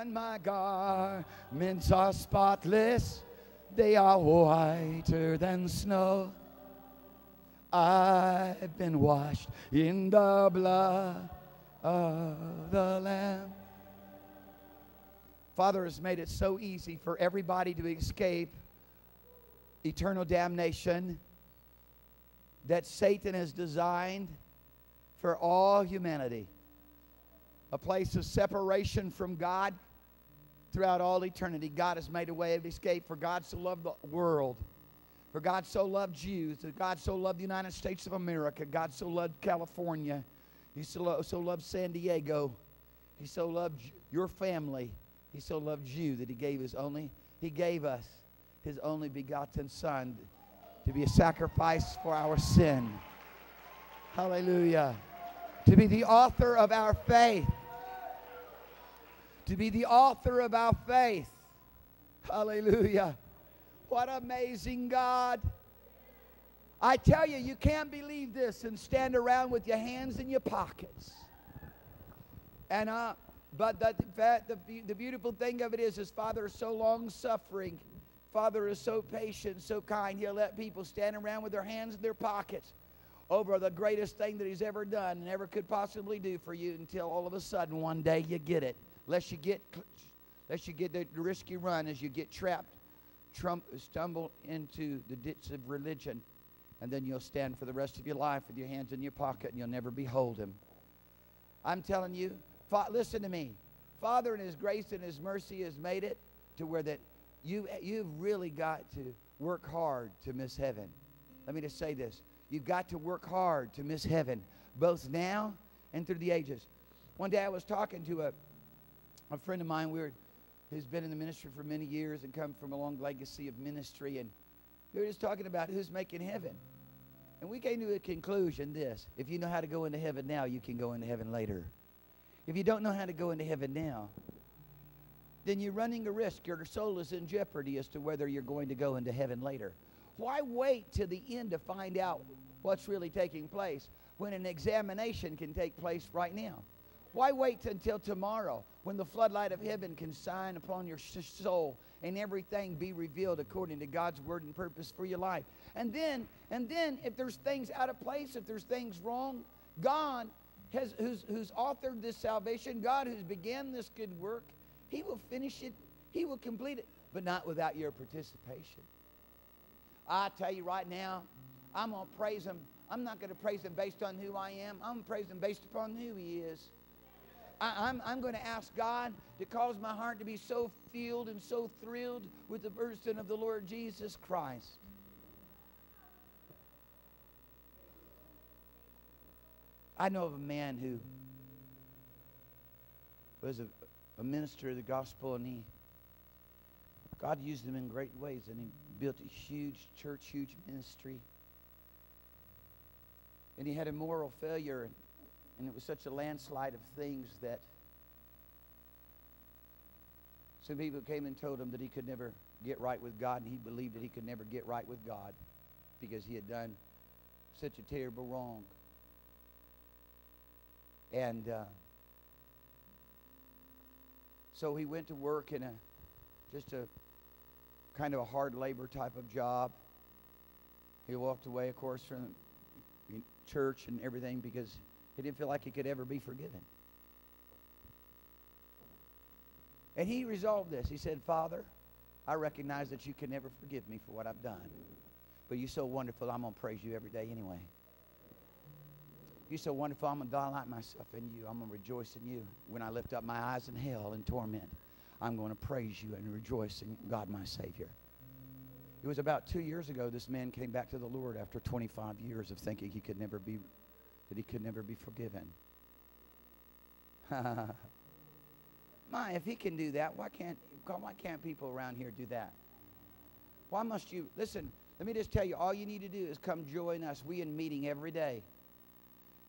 and my garments are spotless. They are whiter than snow. I've been washed in the blood of the Lamb. Father has made it so easy for everybody to escape eternal damnation that Satan has designed for all humanity a place of separation from God throughout all eternity. God has made a way of escape, for God so loved the world. For God so loved Jews, that God so loved the United States of America, God so loved California, He so, so loved San Diego, He so loved your family, He so loved you that He gave His only, He gave us His only begotten Son to be a sacrifice for our sin. Hallelujah. To be the author of our faith. To be the author of our faith. Hallelujah. What amazing God. I tell you, you can't believe this and stand around with your hands in your pockets. And uh, but the, the, the beautiful thing of it is, his Father is so long suffering. Father is so patient, so kind. He'll let people stand around with their hands in their pockets over the greatest thing that he's ever done and ever could possibly do for you until all of a sudden one day you get it. Lest you get, lest you get the risky run as you get trapped, trump, stumble into the ditch of religion, and then you'll stand for the rest of your life with your hands in your pocket and you'll never behold him. I'm telling you, fa- listen to me. Father in his grace and his mercy has made it to where that you, you've really got to work hard to miss heaven. Let me just say this. You've got to work hard to miss heaven, both now and through the ages. One day I was talking to a, a friend of mine we were, who's been in the ministry for many years and come from a long legacy of ministry, and we were just talking about who's making heaven. And we came to a conclusion this if you know how to go into heaven now, you can go into heaven later. If you don't know how to go into heaven now, then you're running a risk. Your soul is in jeopardy as to whether you're going to go into heaven later. Why wait to the end to find out what's really taking place when an examination can take place right now? Why wait until tomorrow when the floodlight of heaven can shine upon your soul and everything be revealed according to God's word and purpose for your life? And then, and then if there's things out of place, if there's things wrong, God has who's, who's authored this salvation, God who's began this good work, he will finish it, He will complete it, but not without your participation. I tell you right now, I'm going to praise Him. I'm not going to praise Him based on who I am, I'm going to praise Him based upon who He is. I, am I'm, I'm going to ask God to cause my heart to be so filled and so thrilled with the person of the Lord Jesus Christ. I know of a man who was a a minister of the gospel, and he God used him in great ways, and he built a huge church, huge ministry. And he had a moral failure, and it was such a landslide of things that some people came and told him that he could never get right with God, and he believed that he could never get right with God because he had done such a terrible wrong. And uh, so he went to work in a just a kind of a hard labor type of job. He walked away, of course, from church and everything because he didn't feel like he could ever be forgiven. And he resolved this. He said, Father, I recognize that you can never forgive me for what I've done. But you're so wonderful, I'm going to praise you every day anyway. You're so wonderful. I'm going to delight myself in you. I'm going to rejoice in you. When I lift up my eyes in hell and torment, I'm going to praise you and rejoice in God, my Savior. It was about two years ago this man came back to the Lord after 25 years of thinking he could never be, that he could never be forgiven. my, if he can do that, why can't, why can't people around here do that? Why must you, listen, let me just tell you, all you need to do is come join us. We in meeting every day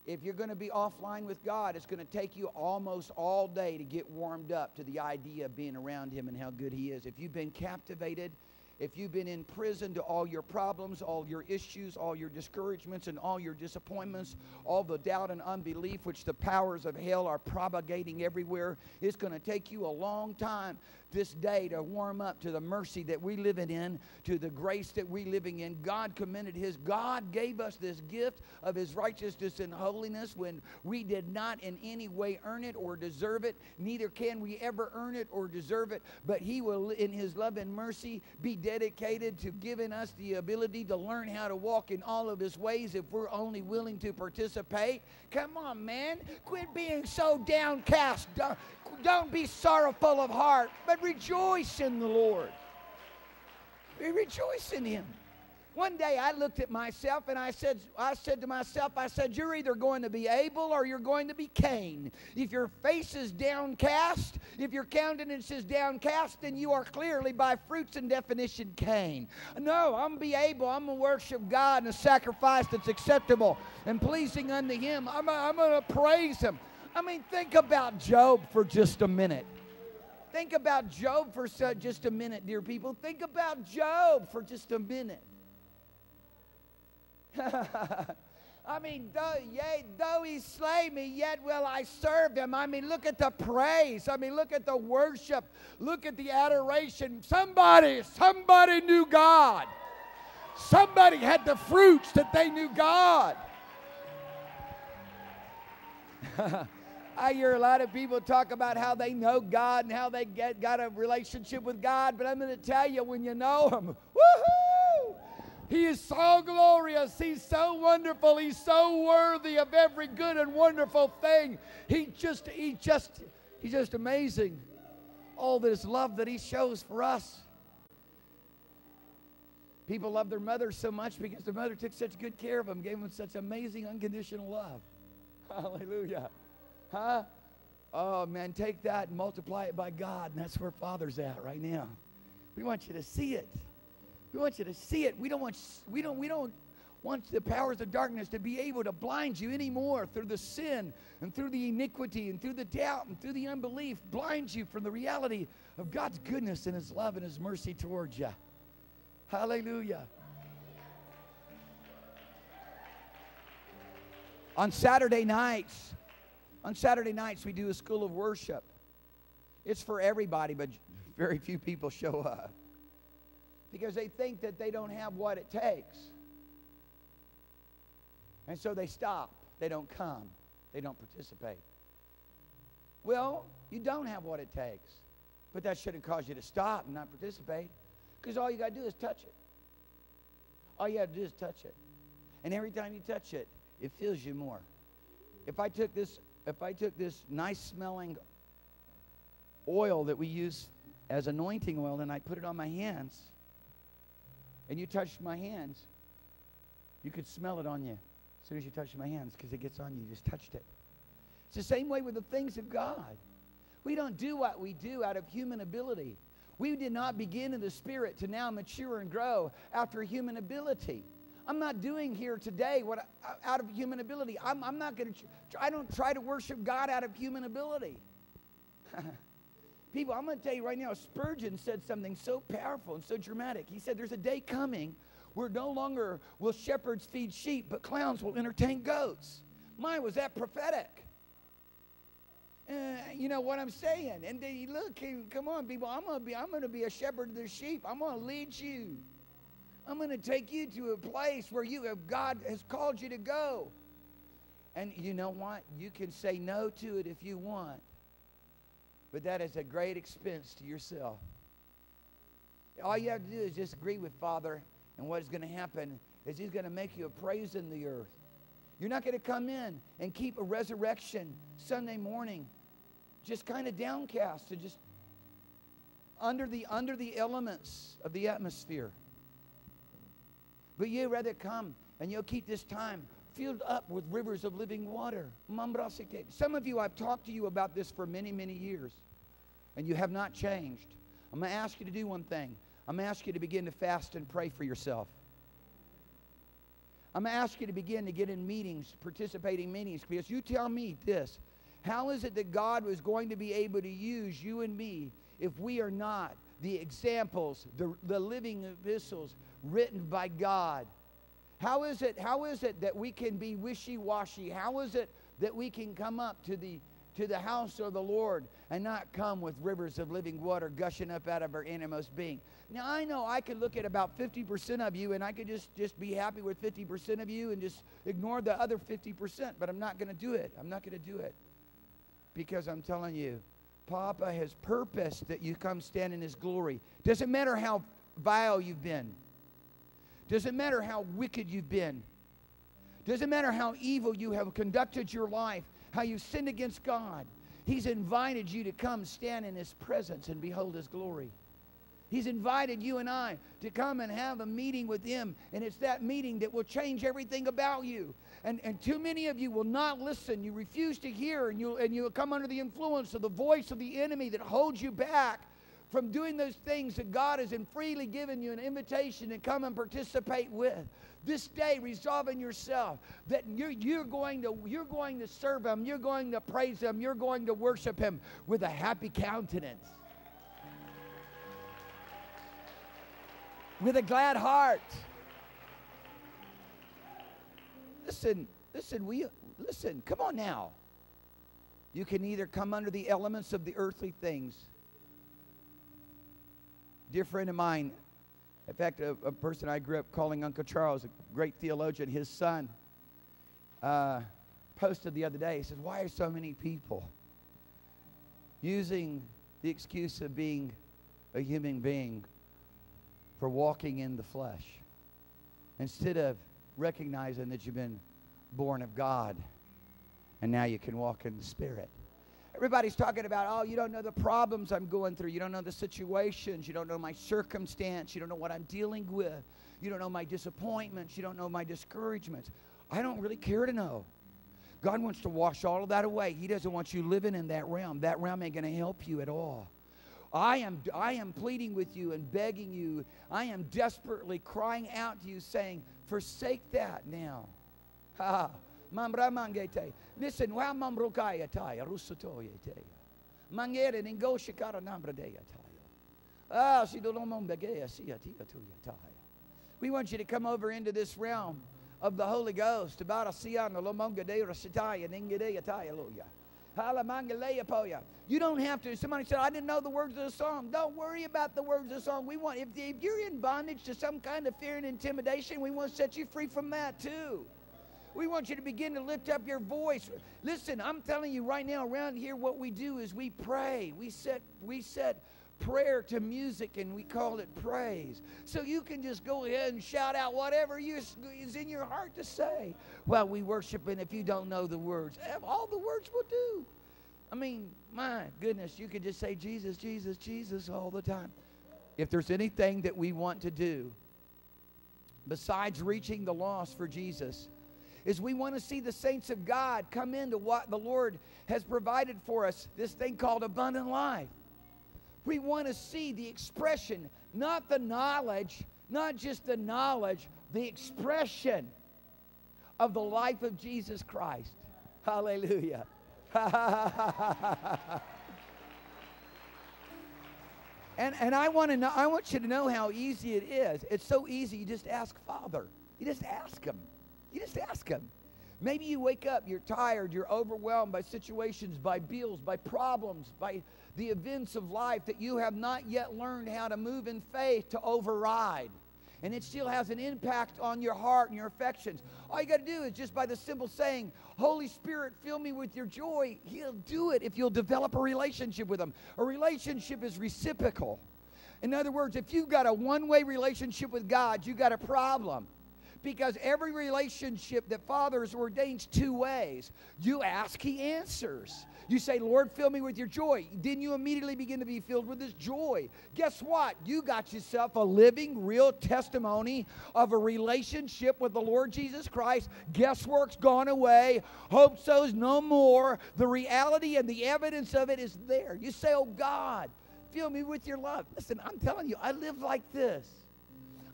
if you're going to be offline with God, it's going to take you almost all day to get warmed up to the idea of being around Him and how good He is. If you've been captivated if you've been in prison to all your problems, all your issues, all your discouragements, and all your disappointments, all the doubt and unbelief which the powers of hell are propagating everywhere, it's going to take you a long time this day to warm up to the mercy that we living in, to the grace that we living in. God commended his God gave us this gift of his righteousness and holiness when we did not in any way earn it or deserve it. Neither can we ever earn it or deserve it, but he will in his love and mercy be dedicated to giving us the ability to learn how to walk in all of his ways if we're only willing to participate. Come on, man. Quit being so downcast. Don't be sorrowful of heart, but rejoice in the Lord. We rejoice in Him. One day I looked at myself and I said, I said to myself, I said, You're either going to be Abel or you're going to be Cain. If your face is downcast, if your countenance is downcast, then you are clearly by fruits and definition Cain. No, I'm going to be Abel. I'm going to worship God in a sacrifice that's acceptable and pleasing unto Him. I'm, I'm going to praise Him. I mean, think about Job for just a minute. Think about Job for just a minute, dear people. Think about Job for just a minute. I mean, though, yea, though he slay me, yet will I serve him. I mean, look at the praise. I mean, look at the worship. Look at the adoration. Somebody, somebody knew God. Somebody had the fruits that they knew God. I hear a lot of people talk about how they know God and how they get got a relationship with God, but I'm going to tell you when you know Him, woohoo! He is so glorious. He's so wonderful. He's so worthy of every good and wonderful thing. He just, he just, he's just amazing. All this love that He shows for us. People love their mother so much because their mother took such good care of them, gave them such amazing unconditional love. Hallelujah. Huh? Oh, man, take that and multiply it by God. And that's where Father's at right now. We want you to see it. We want you to see it. We don't want, we don't, we don't want the powers of darkness to be able to blind you anymore through the sin and through the iniquity and through the doubt and through the unbelief. Blind you from the reality of God's goodness and His love and His mercy towards you. Hallelujah. On Saturday nights, on Saturday nights, we do a school of worship. It's for everybody, but very few people show up because they think that they don't have what it takes. And so they stop. They don't come. They don't participate. Well, you don't have what it takes. But that shouldn't cause you to stop and not participate because all you got to do is touch it. All you have to do is touch it. And every time you touch it, it fills you more. If I took this if I took this nice smelling oil that we use as anointing oil and I put it on my hands, and you touched my hands, you could smell it on you as soon as you touched my hands because it gets on you. You just touched it. It's the same way with the things of God. We don't do what we do out of human ability. We did not begin in the spirit to now mature and grow after human ability. I'm not doing here today what uh, out of human ability. I'm, I'm not going to. I don't try to worship God out of human ability. People, I'm going to tell you right now. Spurgeon said something so powerful and so dramatic. He said, "There's a day coming where no longer will shepherds feed sheep, but clowns will entertain goats." My, was that prophetic? Uh, you know what I'm saying? And they, look, come on, people. I'm gonna be. I'm gonna be a shepherd of the sheep. I'm gonna lead you. I'm going to take you to a place where you have God has called you to go. And you know what? You can say no to it if you want. But that is a great expense to yourself. All you have to do is just agree with Father, and what is going to happen is He's going to make you a praise in the earth. You're not going to come in and keep a resurrection Sunday morning just kind of downcast and just under the under the elements of the atmosphere. But you rather come and you'll keep this time filled up with rivers of living water. Some of you, I've talked to you about this for many, many years, and you have not changed. I'm going to ask you to do one thing. I'm going to ask you to begin to fast and pray for yourself. I'm going to ask you to begin to get in meetings, participating meetings, because you tell me this. How is it that God was going to be able to use you and me if we are not the examples, the, the living epistles written by God? How is it, how is it that we can be wishy-washy? How is it that we can come up to the to the house of the Lord and not come with rivers of living water gushing up out of our innermost being. Now I know I could look at about 50% of you and I could just just be happy with 50% of you and just ignore the other 50%, but I'm not going to do it. I'm not going to do it. Because I'm telling you, Papa has purposed that you come stand in his glory. Doesn't matter how vile you've been. Doesn't matter how wicked you've been. Doesn't matter how evil you have conducted your life how you sinned against God. He's invited you to come stand in His presence and behold His glory. He's invited you and I to come and have a meeting with Him, and it's that meeting that will change everything about you. And, and too many of you will not listen. You refuse to hear, and you and you come under the influence of the voice of the enemy that holds you back from doing those things that God has freely given you an invitation to come and participate with. This day, resolving yourself that you're, you're, going to, you're going to serve Him, you're going to praise Him, you're going to worship Him with a happy countenance, with a glad heart. Listen, listen, we listen, come on now. You can either come under the elements of the earthly things dear friend of mine, in fact, a, a, person I grew up calling Uncle Charles, a great theologian, his son, uh, posted the other day. He says, Why are so many people using the excuse of being a human being for walking in the flesh instead of recognizing that you've been born of God and now you can walk in the Spirit? Everybody's talking about, oh, you don't know the problems I'm going through. You don't know the situations. You don't know my circumstance. You don't know what I'm dealing with. You don't know my disappointments. You don't know my discouragements. I don't really care to know. God wants to wash all of that away. He doesn't want you living in that realm. That realm ain't going to help you at all. I am, I am pleading with you and begging you. I am desperately crying out to you, saying, Forsake that now. Ha. Listen, wa mamrokaya taya, rusotoya taya. Mangere ningoshikara nambradeya taya. Ah, si dolomombegeya siya tia. We want you to come over into this realm of the Holy Ghost. About a siana lomongadeya rasitaya ningadeya taya loya. You don't have to. Somebody said, I didn't know the words of the song. Don't worry about the words of the song. We want, if, if you're in bondage to some kind of fear and intimidation, we want to set you free from that too. We want you to begin to lift up your voice. Listen, I'm telling you right now, around here, what we do is we pray. We set, we set prayer to music and we call it praise. So you can just go ahead and shout out whatever you, is in your heart to say while we worship. And if you don't know the words, eh, all the words will do. I mean, my goodness, you could just say Jesus, Jesus, Jesus all the time. If there's anything that we want to do besides reaching the lost for Jesus, is we want to see the saints of God come into what the Lord has provided for us, this thing called abundant life. We want to see the expression, not the knowledge, not just the knowledge, the expression of the life of Jesus Christ. Hallelujah. and, and I want to know, I want you to know how easy it is. It's so easy. You just ask Father. You just ask Him. You just ask Him. Maybe you wake up, you're tired, you're overwhelmed by situations, by bills, by problems, by the events of life that you have not yet learned how to move in faith to override. And it still has an impact on your heart and your affections. All you got to do is just by the simple saying, Holy Spirit, fill me with your joy. He'll do it if you'll develop a relationship with Him. A relationship is reciprocal. In other words, if you've got a one way relationship with God, you've got a problem because every relationship that fathers ordains two ways. You ask, he answers. You say, Lord, fill me with your joy. Then you immediately begin to be filled with his joy. Guess what? You got yourself a living, real testimony of a relationship with the Lord Jesus Christ. Guesswork's gone away. Hope so's no more. The reality and the evidence of it is there. You say, Oh God, fill me with your love. Listen, I'm telling you, I live like this.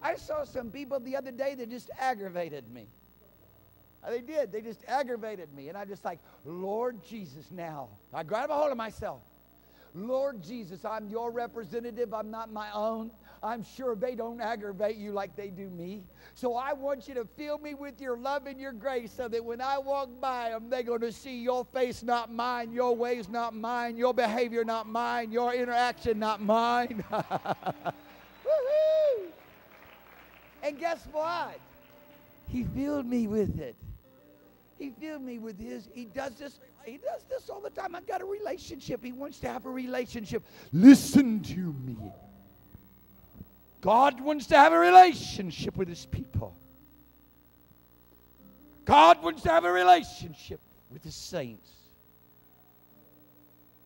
I saw some people the other day that just aggravated me. They did. They just aggravated me. And I'm just like, Lord Jesus, now. I grab a hold of myself. Lord Jesus, I'm your representative. I'm not my own. I'm sure they don't aggravate you like they do me. So I want you to fill me with your love and your grace so that when I walk by them, they're going to see your face, not mine, your ways, not mine, your behavior, not mine, your interaction, not mine. and guess what? He filled me with it. He filled me with his. He does this. He does this all the time. I've got a relationship. He wants to have a relationship. Listen to me. God wants to have a relationship with his people. God wants to have a relationship with his saints.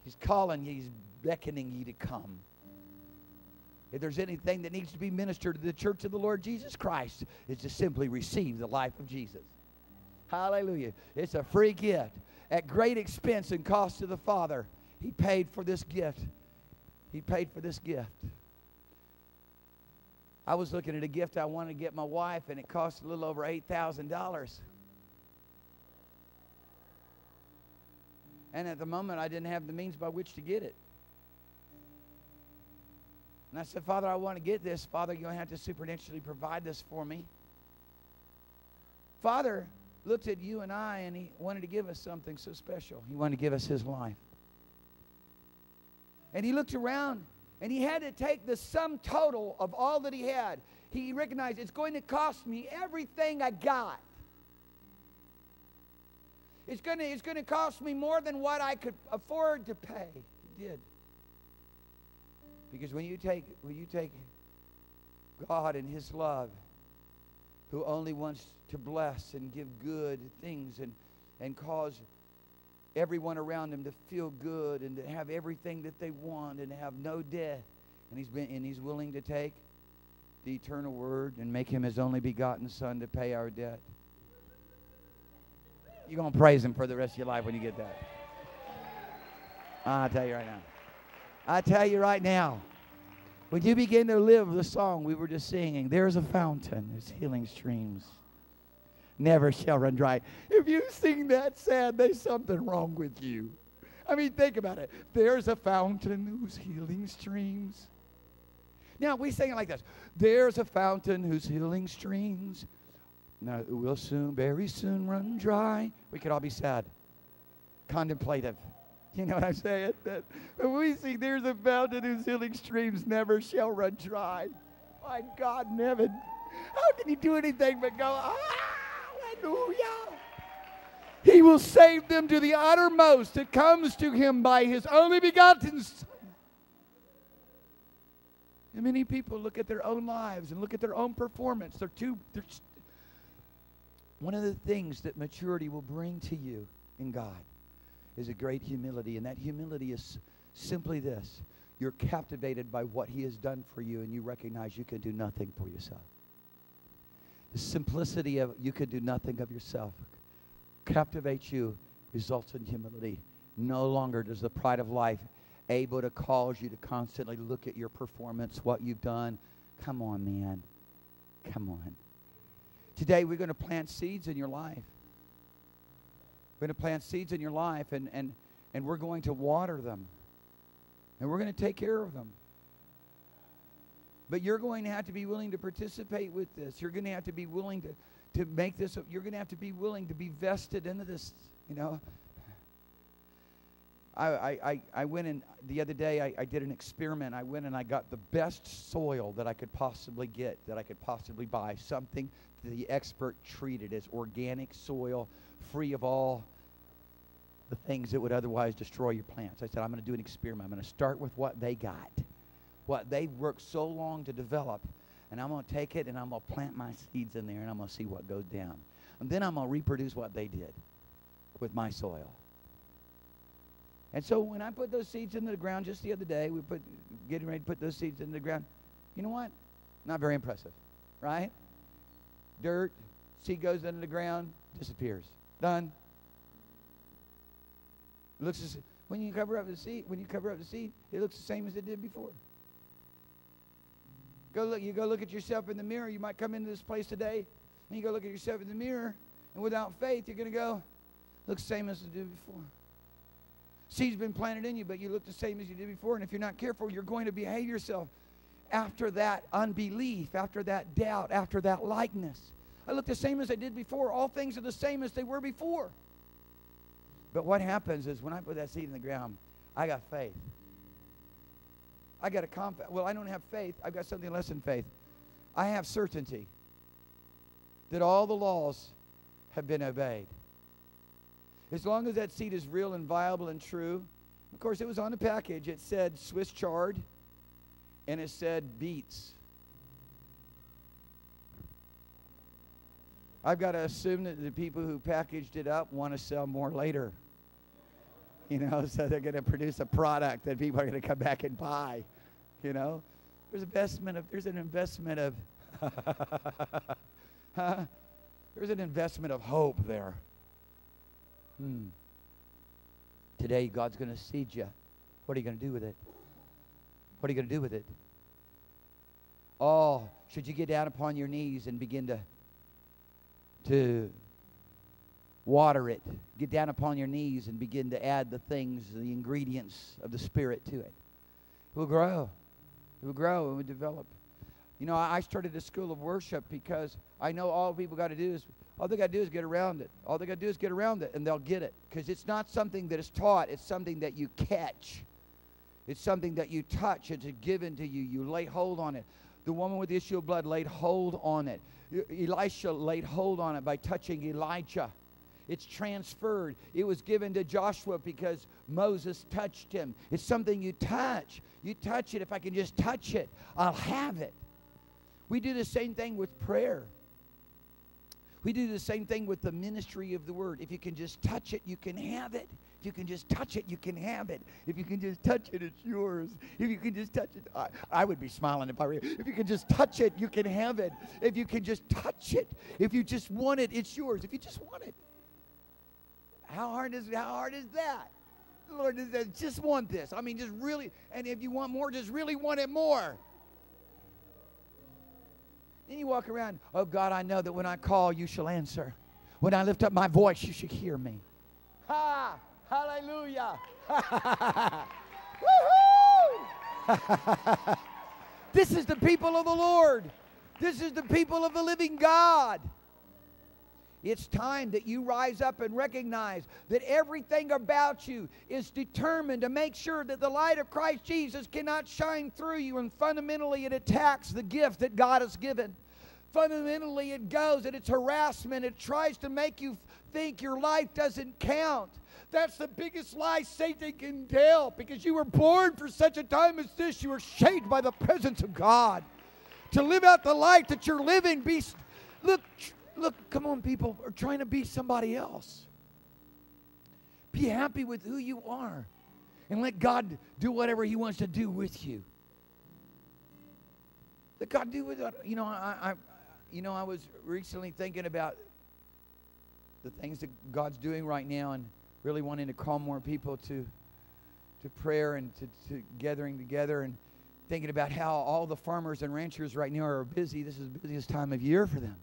He's calling you, he's beckoning you to come. If there's anything that needs to be ministered to the church of the Lord Jesus Christ, it's to simply receive the life of Jesus. Hallelujah. It's a free gift at great expense and cost to the Father. He paid for this gift. He paid for this gift. I was looking at a gift I wanted to get my wife, and it cost a little over $8,000. And at the moment, I didn't have the means by which to get it. And I said, Father, I want to get this. Father, you're going to have to supernaturally provide this for me. Father, looked at you and I and he wanted to give us something so special. He wanted to give us his life. And he looked around and he had to take the sum total of all that he had. He recognized it's going to cost me everything I got. It's going to, it's going to cost me more than what I could afford to pay. He did. Because when you take, when you take God and his love who only wants to bless and give good things and, and cause everyone around him to feel good and to have everything that they want and have no death. And he's, been, and he's willing to take the eternal word and make him his only begotten son to pay our debt. You're to praise him for the rest of your life when you get that. I'll tell you right now. I tell you right now. When you begin to live the song we were just singing, there's a fountain, there's healing streams. Never shall run dry. If you sing that sad, there's something wrong with you. I mean, think about it. There's a fountain whose healing streams. Now, we sing it like this There's a fountain whose healing streams. Now, it will soon, very soon run dry. We could all be sad, contemplative. You know what I'm saying? That we see there's a fountain whose healing streams never shall run dry. My God in heaven. How can he do anything but go, ah, hallelujah? He will save them to the uttermost. It comes to him by his only begotten Son. And many people look at their own lives and look at their own performance. They're too. They're, one of the things that maturity will bring to you in God is a great humility. And that humility is simply this you're captivated by what He has done for you, and you recognize you can do nothing for yourself. The simplicity of you can do nothing of yourself captivates you, results in humility. No longer does the pride of life able to cause you to constantly look at your performance, what you've done. Come on, man. Come on. Today, we're going to plant seeds in your life. We're going to plant seeds in your life, and, and, and we're going to water them. And we're going to take care of them. But you're going to have to be willing to participate with this. You're going to have to be willing to, to make this, you're going to have to be willing to be vested into this, you know. I, I, I went in the other day, I, I did an experiment. I went and I got the best soil that I could possibly get, that I could possibly buy. Something the expert treated as organic soil, free of all the things that would otherwise destroy your plants. I said, I'm going to do an experiment. I'm going to start with what they got, what they worked so long to develop, and I'm going to take it and I'm going to plant my seeds in there and I'm going to see what goes down. And then I'm going to reproduce what they did with my soil. And so when I put those seeds into the ground just the other day, we put getting ready to put those seeds into the ground. You know what? Not very impressive, right? Dirt, seed goes into the ground, disappears. Done. It looks as, when you cover up the seed, when you cover up the seed, it looks the same as it did before. Go look, you go look at yourself in the mirror. You might come into this place today and you go look at yourself in the mirror And without faith, you're going to go, look the same as you did before. Seed's been planted in you, but you look the same as you did before. And if you're not careful, you're going to behave yourself after that unbelief, after that doubt, after that likeness. I look the same as I did before. All things are the same as they were before. But what happens is when I put that seed in the ground, I got faith. I got a confidence. Well, I don't have faith. I've got something less than faith. I have certainty that all the laws have been obeyed. As long as that seed is real and viable and true, of course, it was on the package. It said Swiss chard and it said beets. I've got to assume that the people who packaged it up want to sell more later. You know, so they're going to produce a product that people are going to come back and buy. You know, there's an investment of there's an investment of huh? there's an investment of hope there. Hmm. Today, God's going to seed you. What are you going to do with it? What are you going to do with it? Oh, should you get down upon your knees and begin to to water it. Get down upon your knees and begin to add the things, the ingredients of the Spirit to it. It will grow. It will grow. And it will develop. You know, I started a school of worship because I know all people got to do is all they got to do is get around it. All they got to do is get around it, and they'll get it. Because it's not something that is taught, it's something that you catch. It's something that you touch. It's given to you. You lay hold on it. The woman with the issue of blood laid hold on it. Elisha laid hold on it by touching Elijah. It's transferred. It was given to Joshua because Moses touched him. It's something you touch. You touch it. If I can just touch it, I'll have it. We do the same thing with prayer. We do the same thing with the ministry of the word. If you can just touch it, you can have it. If you can just touch it, you can have it. If you can just touch it, it's yours. If you can just touch it, I, I would be smiling if I were. If you can just touch it, you can have it. If you can just touch it, if you just want it, it's yours. If you just want it. How hard is how hard is that? The Lord says, just want this. I mean, just really, and if you want more, just really want it more. Then you walk around, oh God, I know that when I call, you shall answer. When I lift up my voice, you should hear me. Ha! Hallelujah! Woohoo! this is the people of the Lord. This is the people of the living God. It's time that you rise up and recognize that everything about you is determined to make sure that the light of Christ Jesus cannot shine through you, and fundamentally it attacks the gift that God has given. Fundamentally, it goes and it's harassment. It tries to make you think your life doesn't count. That's the biggest lie Satan can tell because you were born for such a time as this. You were shaped by the presence of God. To live out the life that you're living, be look Look, come on, people are trying to be somebody else. Be happy with who you are and let God do whatever He wants to do with you. Let God do with it. You know, I, I, you know, I was recently thinking about the things that God's doing right now and really wanting to call more people to to prayer and to, to gathering together and thinking about how all the farmers and ranchers right now are busy. This is the busiest time of year for them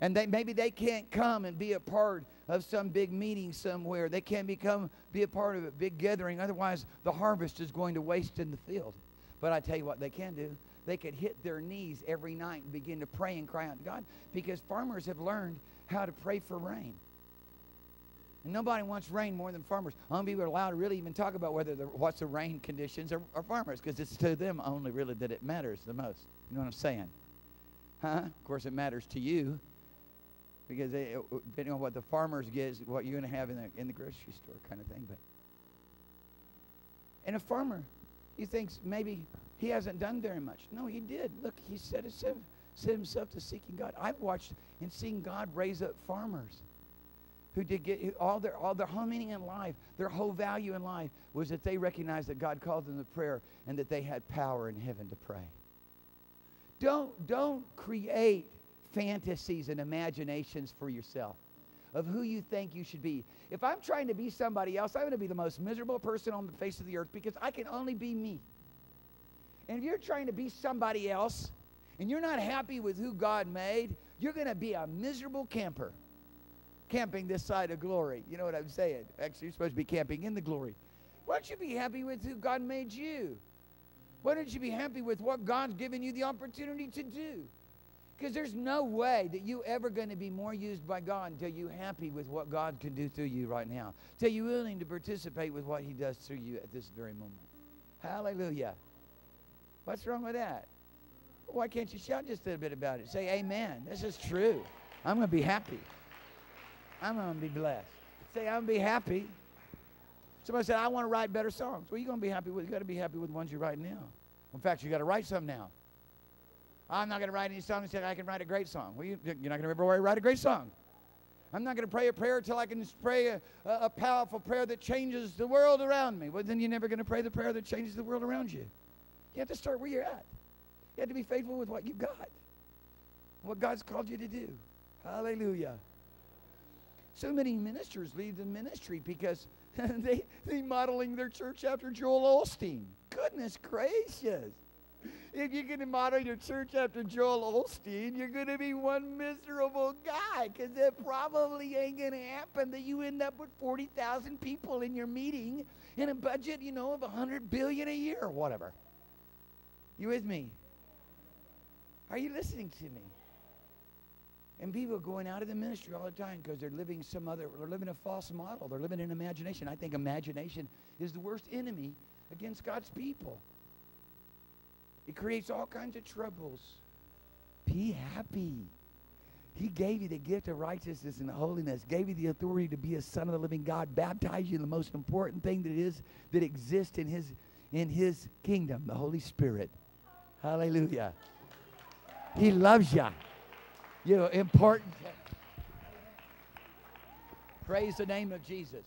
and they maybe they can't come and be a part of some big meeting somewhere they can't become be a part of a big gathering otherwise the harvest is going to waste in the field but i tell you what they can do they could hit their knees every night and begin to pray and cry out to god because farmers have learned how to pray for rain and nobody wants rain more than farmers. Only people are allowed to really even talk about whether the, what's the rain conditions are, are farmers because it's to them only really that it matters the most. You know what I'm saying? Huh? Of course, it matters to you because they, depending on what the farmers get is what you're going to have in the, in the grocery store kind of thing. But And a farmer, he thinks maybe he hasn't done very much. No, he did. Look, he set himself, set himself to seeking God. I've watched and seen God raise up farmers who did get all their all their whole meaning in life, their whole value in life was that they recognized that God called them to prayer and that they had power in heaven to pray. Don't don't create fantasies and imaginations for yourself of who you think you should be. If I'm trying to be somebody else, I'm going to be the most miserable person on the face of the earth because I can only be me. And if you're trying to be somebody else and you're not happy with who God made, you're going to be a miserable camper camping this side of glory. You know what I'm saying? Actually, you're supposed to be camping in the glory. Why don't you be happy with who God made you? Why don't you be happy with what God's given you the opportunity to do? Because there's no way that you ever going to be more used by God until you're happy with what God can do through you right now. Until you're willing to participate with what He does through you at this very moment. Hallelujah. What's wrong with that? Why can't you shout just a little bit about it? Say, Amen. This is true. I'm going to be happy. I'm going to be blessed. Say, I'm going to be happy. Somebody said, I want to write better songs. Well, you're going to be happy with, you got to be happy with the ones you write now. In fact, you got to write some now. I'm not going to write any songs until I can write a great song. Well, you, are not going to remember where I write a great song. I'm not going to pray a prayer until I can pray a, a, powerful prayer that changes the world around me. Well, then you're never going to pray the prayer that changes the world around you. You have to start where you're at. You have to be faithful with what you've got, what God's called you to do. Hallelujah. So many ministers leave the ministry because they they modeling their church after Joel Osteen. Goodness gracious. If you're going to model your church after Joel Osteen, you're going to be one miserable guy because it probably ain't going to happen that you end up with 40,000 people in your meeting in a budget, you know, of 100 billion a year or whatever. You with me? Are you listening to me? And people going out of the ministry all the time because they're living some other, they're living a false model. They're living in imagination. I think imagination is the worst enemy against God's people. It creates all kinds of troubles. Be happy. He gave you the gift of righteousness and holiness, gave you the authority to be a son of the living God, baptized you in the most important thing that is that exists in his in his kingdom, the Holy Spirit. Hallelujah. He loves you. You know, important. Praise the name of Jesus.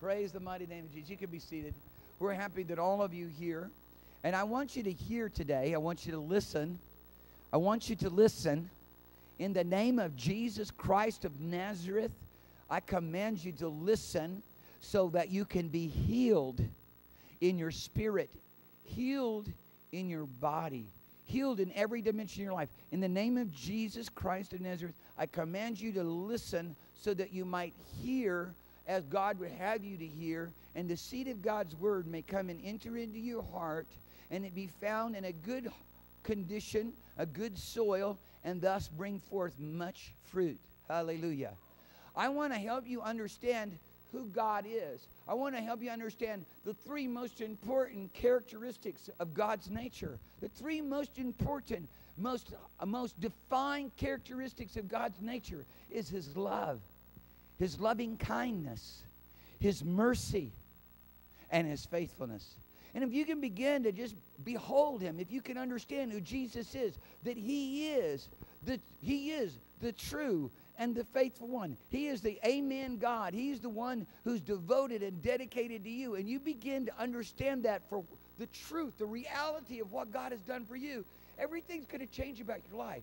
Praise the mighty name of Jesus. You can be seated. We're happy that all of you here. And I want you to hear today, I want you to listen. I want you to listen. In the name of Jesus Christ of Nazareth, I command you to listen so that you can be healed in your spirit, healed in your body, healed in every dimension of your life. In the name of Jesus Christ of Nazareth, I command you to listen so that you might hear as God would have you to hear, and the seed of God's word may come and enter into your heart, and it be found in a good condition, a good soil, and thus bring forth much fruit. Hallelujah. I want to help you understand who God is. I want to help you understand the three most important characteristics of God's nature. The three most important, most, uh, most defined characteristics of God's nature is His love, His loving kindness, His mercy, and His faithfulness. And if you can begin to just behold Him, if you can understand who Jesus is, that He is, that He is the true and the faithful one. He is the Amen God. He's the one who's devoted and dedicated to you. And you begin to understand that for the truth, the reality of what God has done for you. Everything's going to change about your life.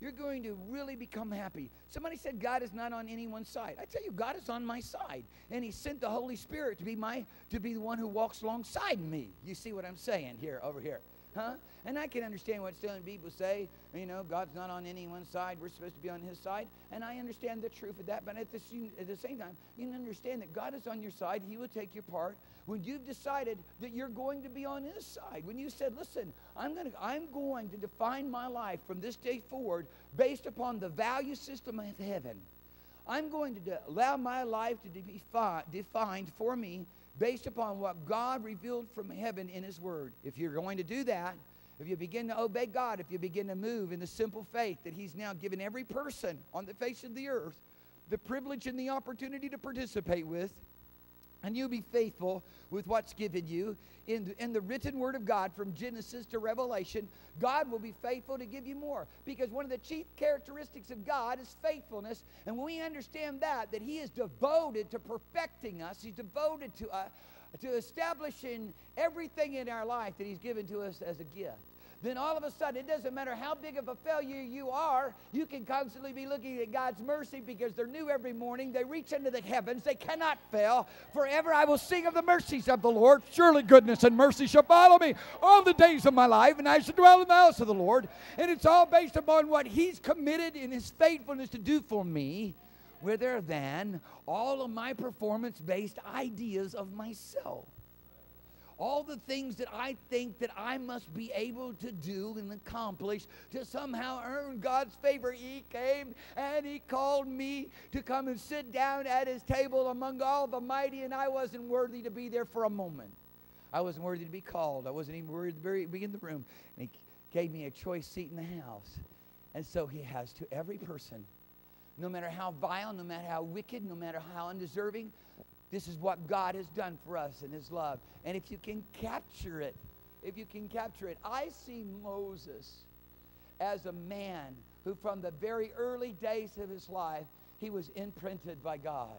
You're going to really become happy. Somebody said God is not on anyone's side. I tell you, God is on my side. And He sent the Holy Spirit to be my to be the one who walks alongside me. You see what I'm saying here, over here. Huh? And I can understand what some people say, you know, God's not on anyone's side. We're supposed to be on his side. And I understand the truth of that. But at the, at the same time, you can understand that God is on your side. He will take your part. When you've decided that you're going to be on his side, when you said, listen, I'm going to, I'm going to define my life from this day forward based upon the value system of heaven. I'm going to allow my life to be defi- defined for me based upon what God revealed from heaven in His Word. If you're going to do that, if you begin to obey God, if you begin to move in the simple faith that He's now given every person on the face of the earth the privilege and the opportunity to participate with, and you be faithful with what's given you in the, in the written word of God from Genesis to Revelation, God will be faithful to give you more. Because one of the chief characteristics of God is faithfulness. And when we understand that, that He is devoted to perfecting us, He's devoted to, uh, to establishing everything in our life that He's given to us as a gift. Then all of a sudden, it doesn't matter how big of a failure you are, you can constantly be looking at God's mercy because they're new every morning. They reach into the heavens, they cannot fail. Forever I will sing of the mercies of the Lord. Surely goodness and mercy shall follow me all the days of my life, and I shall dwell in the house of the Lord. And it's all based upon what He's committed in His faithfulness to do for me rather than all of my performance based ideas of myself all the things that I think that I must be able to do and accomplish to somehow earn God's favor. He came and He called me to come and sit down at His table among all the mighty, and I wasn't worthy to be there for a moment. I wasn't worthy to be called. I wasn't even worthy to be in the room. And He gave me a choice seat in the house. And so He has to every person, no matter how vile, no matter how wicked, no matter how undeserving, this is what God has done for us in His love. And if you can capture it, if you can capture it, I see Moses as a man who, from the very early days of his life, he was imprinted by God.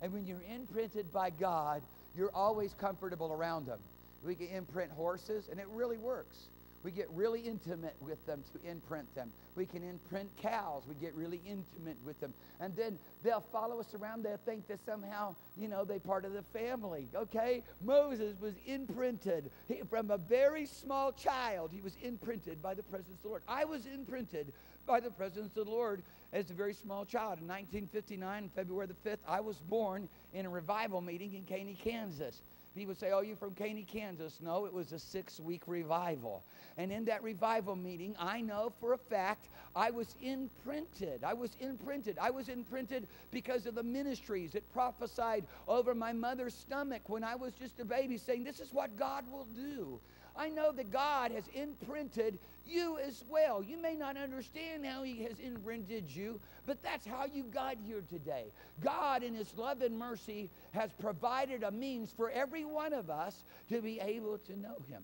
And when you're imprinted by God, you're always comfortable around Him. We can imprint horses, and it really works. We get really intimate with them to imprint them. We can imprint cows. We get really intimate with them. And then they'll follow us around. They'll think that somehow, you know, they're part of the family. Okay? Moses was imprinted. He, from a very small child, he was imprinted by the presence of the Lord. I was imprinted by the presence of the Lord as a very small child. In 1959, February the 5th, I was born in a revival meeting in Caney, Kansas. People say, Oh, you're from Caney, Kansas. No, it was a six week revival. And in that revival meeting, I know for a fact I was imprinted. I was imprinted. I was imprinted because of the ministries that prophesied over my mother's stomach when I was just a baby, saying, This is what God will do. I know that God has imprinted you as well. You may not understand how He has imprinted you, but that's how you got here today. God, in His love and mercy, has provided a means for every one of us to be able to know Him.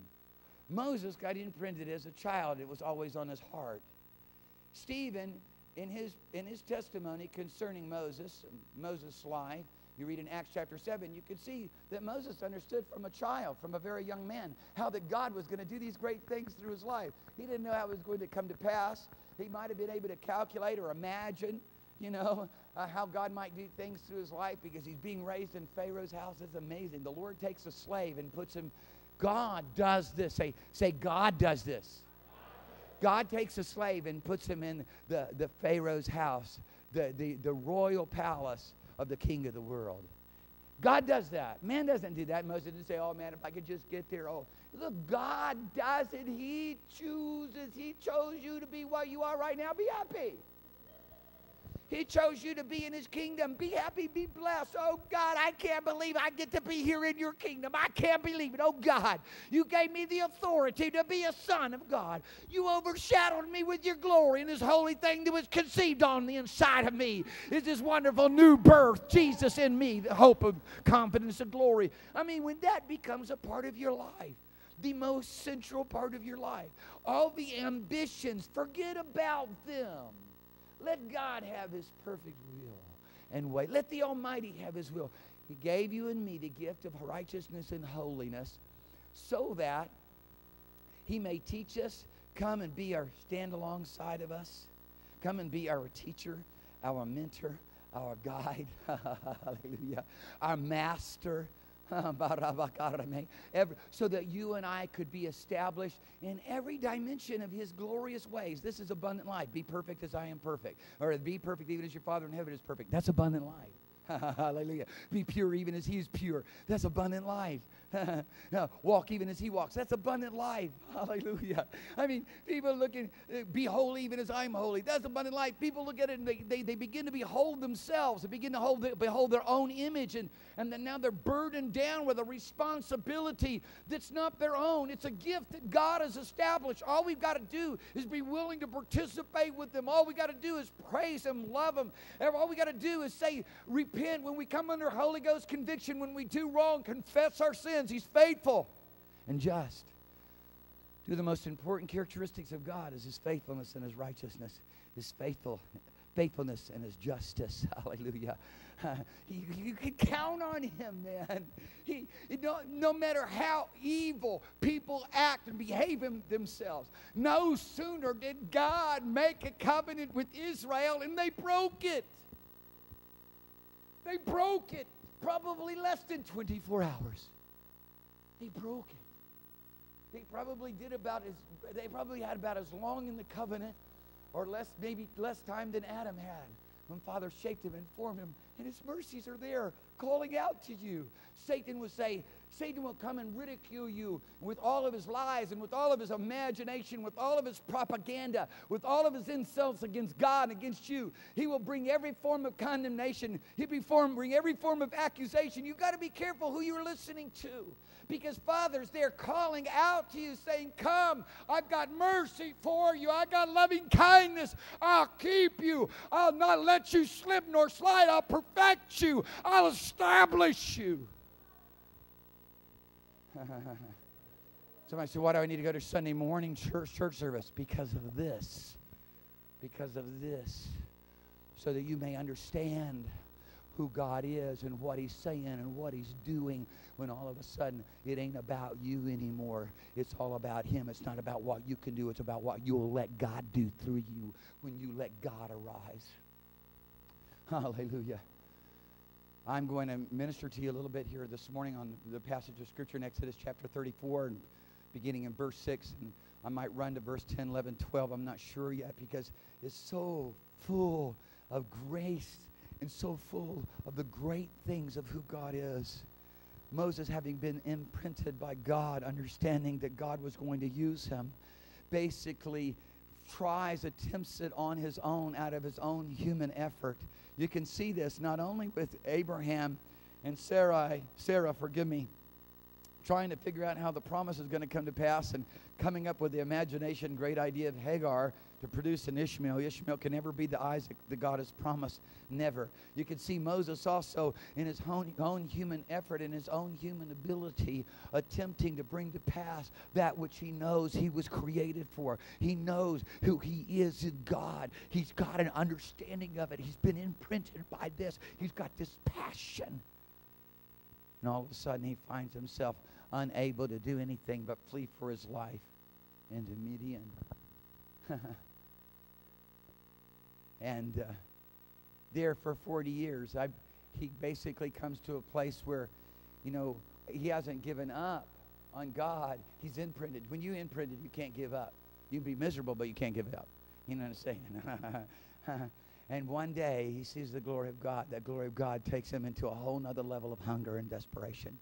Moses got imprinted as a child, it was always on his heart. Stephen, in his, in his testimony concerning Moses, Moses' life, you read in Acts chapter 7, you can see that Moses understood from a child, from a very young man, how that God was going to do these great things through his life. He didn't know how it was going to come to pass. He might have been able to calculate or imagine, you know, uh, how God might do things through his life because he's being raised in Pharaoh's house. It's amazing. The Lord takes a slave and puts him. God does this. Say, say, God does this. God takes a slave and puts him in the, the Pharaoh's house, the, the, the royal palace of the king of the world. God does that. Man doesn't do that. Moses didn't say, oh man, if I could just get there. Oh, look, God does it. He chooses. He chose you to be what you are right now. Be happy. He chose you to be in his kingdom. Be happy, be blessed. Oh God, I can't believe I get to be here in your kingdom. I can't believe it. Oh God, you gave me the authority to be a son of God. You overshadowed me with your glory, and this holy thing that was conceived on the inside of me is this wonderful new birth, Jesus in me, the hope of confidence and glory. I mean, when that becomes a part of your life, the most central part of your life, all the ambitions, forget about them let God have his perfect will and way. Let the Almighty have his will. He gave you and me the gift of righteousness and holiness so that he may teach us, come and be our stand alongside of us, come and be our teacher, our mentor, our guide, hallelujah, our master, so that you and I could be established in every dimension of His glorious ways. This is abundant life. Be perfect as I am perfect. Or be perfect even as your Father in heaven is perfect. That's abundant life. Hallelujah. Be pure even as He is pure. That's abundant life. walk even as he walks. That's abundant life. Hallelujah. I mean, people looking, uh, be holy even as I'm holy. That's abundant life. People look at it and they, they, they begin to behold themselves. They begin to hold, behold their own image. And, and then now they're burdened down with a responsibility that's not their own. It's a gift that God has established. All we've got to do is be willing to participate with them. All we got to do is praise them, love Him. All we got to do is say, repent when we come under Holy Ghost conviction, when we do wrong, confess our sins sins. He's faithful and just. Two of the most important characteristics of God is his faithfulness and his righteousness. His faithful, faithfulness and his justice. Hallelujah. you, you can count on him, man. He, no, no matter how evil people act and behave in themselves, no sooner did God make a covenant with Israel and they broke it. They broke it probably less than 24 hours. They broke it. They probably did about as they probably had about as long in the covenant or less maybe less time than Adam had when Father shaped him and formed him. And his mercies are there calling out to you. Satan will say, Satan will come and ridicule you with all of his lies and with all of his imagination, with all of his propaganda, with all of his insults against God and against you. He will bring every form of condemnation. He'll be form, bring every form of accusation. You've got to be careful who you're listening to because fathers, they're calling out to you saying, Come, I've got mercy for you. I've got loving kindness. I'll keep you. I'll not let you slip nor slide. I'll perfect you. I'll establish you. Somebody said, Why do I need to go to Sunday morning church, church service? Because of this. Because of this. So that you may understand who God is and what He's saying and what He's doing when all of a sudden it ain't about you anymore. It's all about Him. It's not about what you can do, it's about what you'll let God do through you when you let God arise. Hallelujah. I'm going to minister to you a little bit here this morning on the passage of Scripture in Exodus chapter 34 and beginning in verse 6. And I might run to verse 10, 11, 12. I'm not sure yet because it's so full of grace and so full of the great things of who God is. Moses, having been imprinted by God, understanding that God was going to use him, basically tries, attempts it on his own out of his own human effort. You can see this not only with Abraham and Sarai, Sarah, forgive me, trying to figure out how the promise is going to come to pass and coming up with the imagination, great idea of Hagar to produce an Ishmael. Ishmael can never be the Isaac that God has promised. Never. You can see Moses also in his own, own human effort and his own human ability attempting to bring to pass that which he knows he was created for. He knows who he is in God. He's got an understanding of it. He's been imprinted by this. He's got this passion. And all of a sudden he finds himself unable to do anything but flee for his life into Midian. and uh, there for 40 years, I, he basically comes to a place where, you know, he hasn't given up on God. He's imprinted. When you imprinted, you can't give up. You can be miserable, but you can't give up. You know what I'm saying? and one day he sees the glory of God. That glory of God takes him into a whole nother level of hunger and desperation.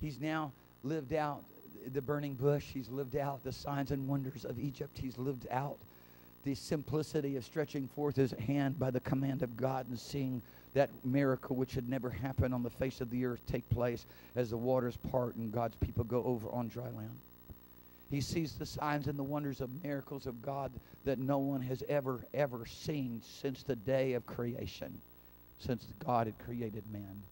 He's now lived out the burning bush. He's lived out the signs and wonders of Egypt. He's lived out the simplicity of stretching forth his hand by the command of God and seeing that miracle which had never happened on the face of the earth take place as the waters part and God's people go over on dry land. He sees the signs and the wonders of miracles of God that no one has ever, ever seen since the day of creation, since God had created man.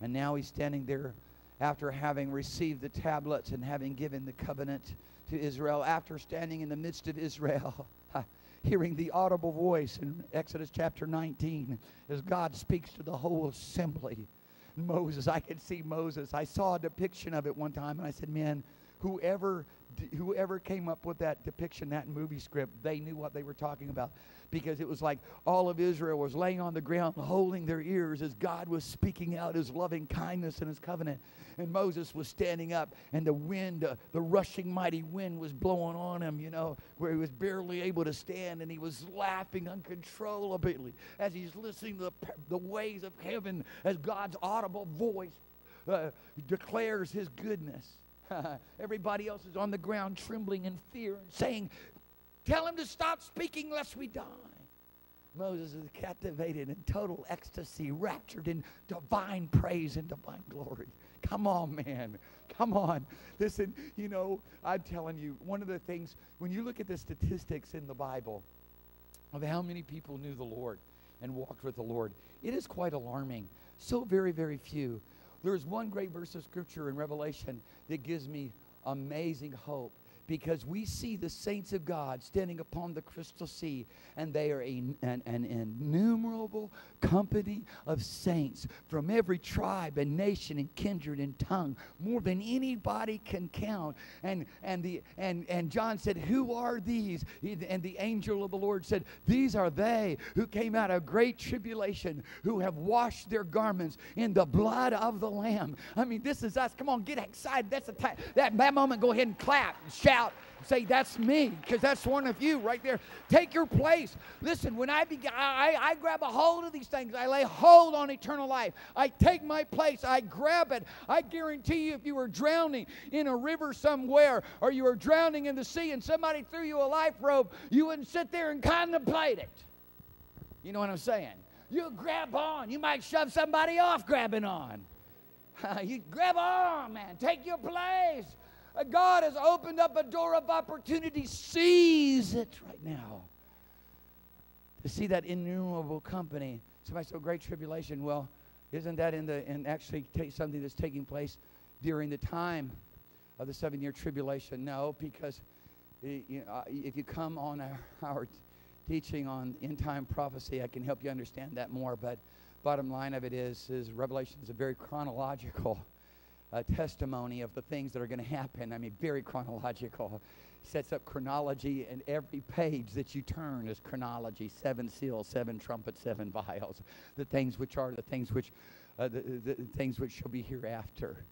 And now he's standing there after having received the tablets and having given the covenant to Israel, after standing in the midst of Israel, hearing the audible voice in Exodus chapter 19 as God speaks to the whole assembly. Moses, I could see Moses. I saw a depiction of it one time and I said, man, whoever whoever came up with that depiction, that movie script, they knew what they were talking about because it was like all of Israel was laying on the ground, holding their ears as God was speaking out his loving kindness and his covenant. And Moses was standing up, and the wind, uh, the rushing mighty wind, was blowing on him, you know, where he was barely able to stand, and he was laughing uncontrollably as he's listening to the, the ways of heaven as God's audible voice uh, declares his goodness. Everybody else is on the ground trembling in fear and saying, Tell him to stop speaking lest we die. Moses is captivated in total ecstasy, raptured in divine praise and divine glory. Come on, man. Come on. Listen, you know, I'm telling you, one of the things, when you look at the statistics in the Bible of how many people knew the Lord and walked with the Lord, it is quite alarming. So very, very few. There is one great verse of scripture in Revelation that gives me amazing hope because we see the saints of God standing upon the crystal sea, and they are an, an innumerable company of saints from every tribe and nation and kindred and tongue, more than anybody can count. And and the and and John said, "Who are these?" And the angel of the Lord said, "These are they who came out of great tribulation, who have washed their garments in the blood of the Lamb." I mean, this is us. Come on, get excited. That's the time. That, that moment. Go ahead and clap, and shout, say, That's me, because that's one of you right there. Take your place. Listen, when I begin, I, I grab a hold of these things. I lay hold on eternal life. I take my place. I grab it. I guarantee you, if you were drowning in a river somewhere or you were drowning in the sea and somebody threw you a life rope you wouldn't sit there and contemplate it. You know what I'm saying? You grab on. You might shove somebody off grabbing on. you grab on, man. Take your place. God has opened up a door of opportunity. Seize it right now. To see that innumerable company. Somebody said, Great tribulation. Well, isn't that in the in actually something that's taking place during the time of the seven year tribulation? No, because uh, if you come on our, our teaching on end time prophecy, I can help you understand that more. But bottom line of it is, is Revelation is a very chronological a testimony of the things that are going to happen. I mean, very chronological. Sets up chronology, and every page that you turn is chronology seven seals, seven trumpets, seven vials. The things which are, the things which, uh, the, the, the things which shall be hereafter.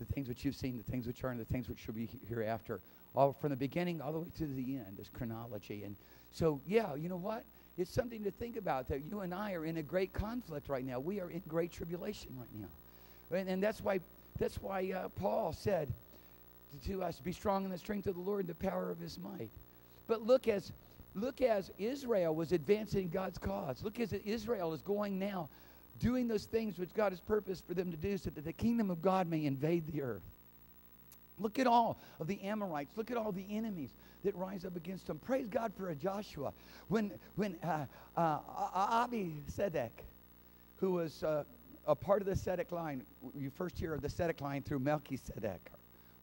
The things which you've seen, the things which are, and the things which shall be hereafter. All from the beginning all the way to the end is chronology. And so, yeah, you know what? It's something to think about that you and I are in a great conflict right now. We are in great tribulation right now. And, and that's why that's why uh, Paul said to us, "Be strong in the strength of the Lord and the power of His might." But look as look as Israel was advancing God's cause. Look as Israel is going now, doing those things which God has purposed for them to do, so that the kingdom of God may invade the earth. Look at all of the Amorites. Look at all the enemies that rise up against them. Praise God for a Joshua. When when uh, uh, Abi Sedek, who was uh, a part of the Sedek line, you first hear of the Sedek line through Melchizedek,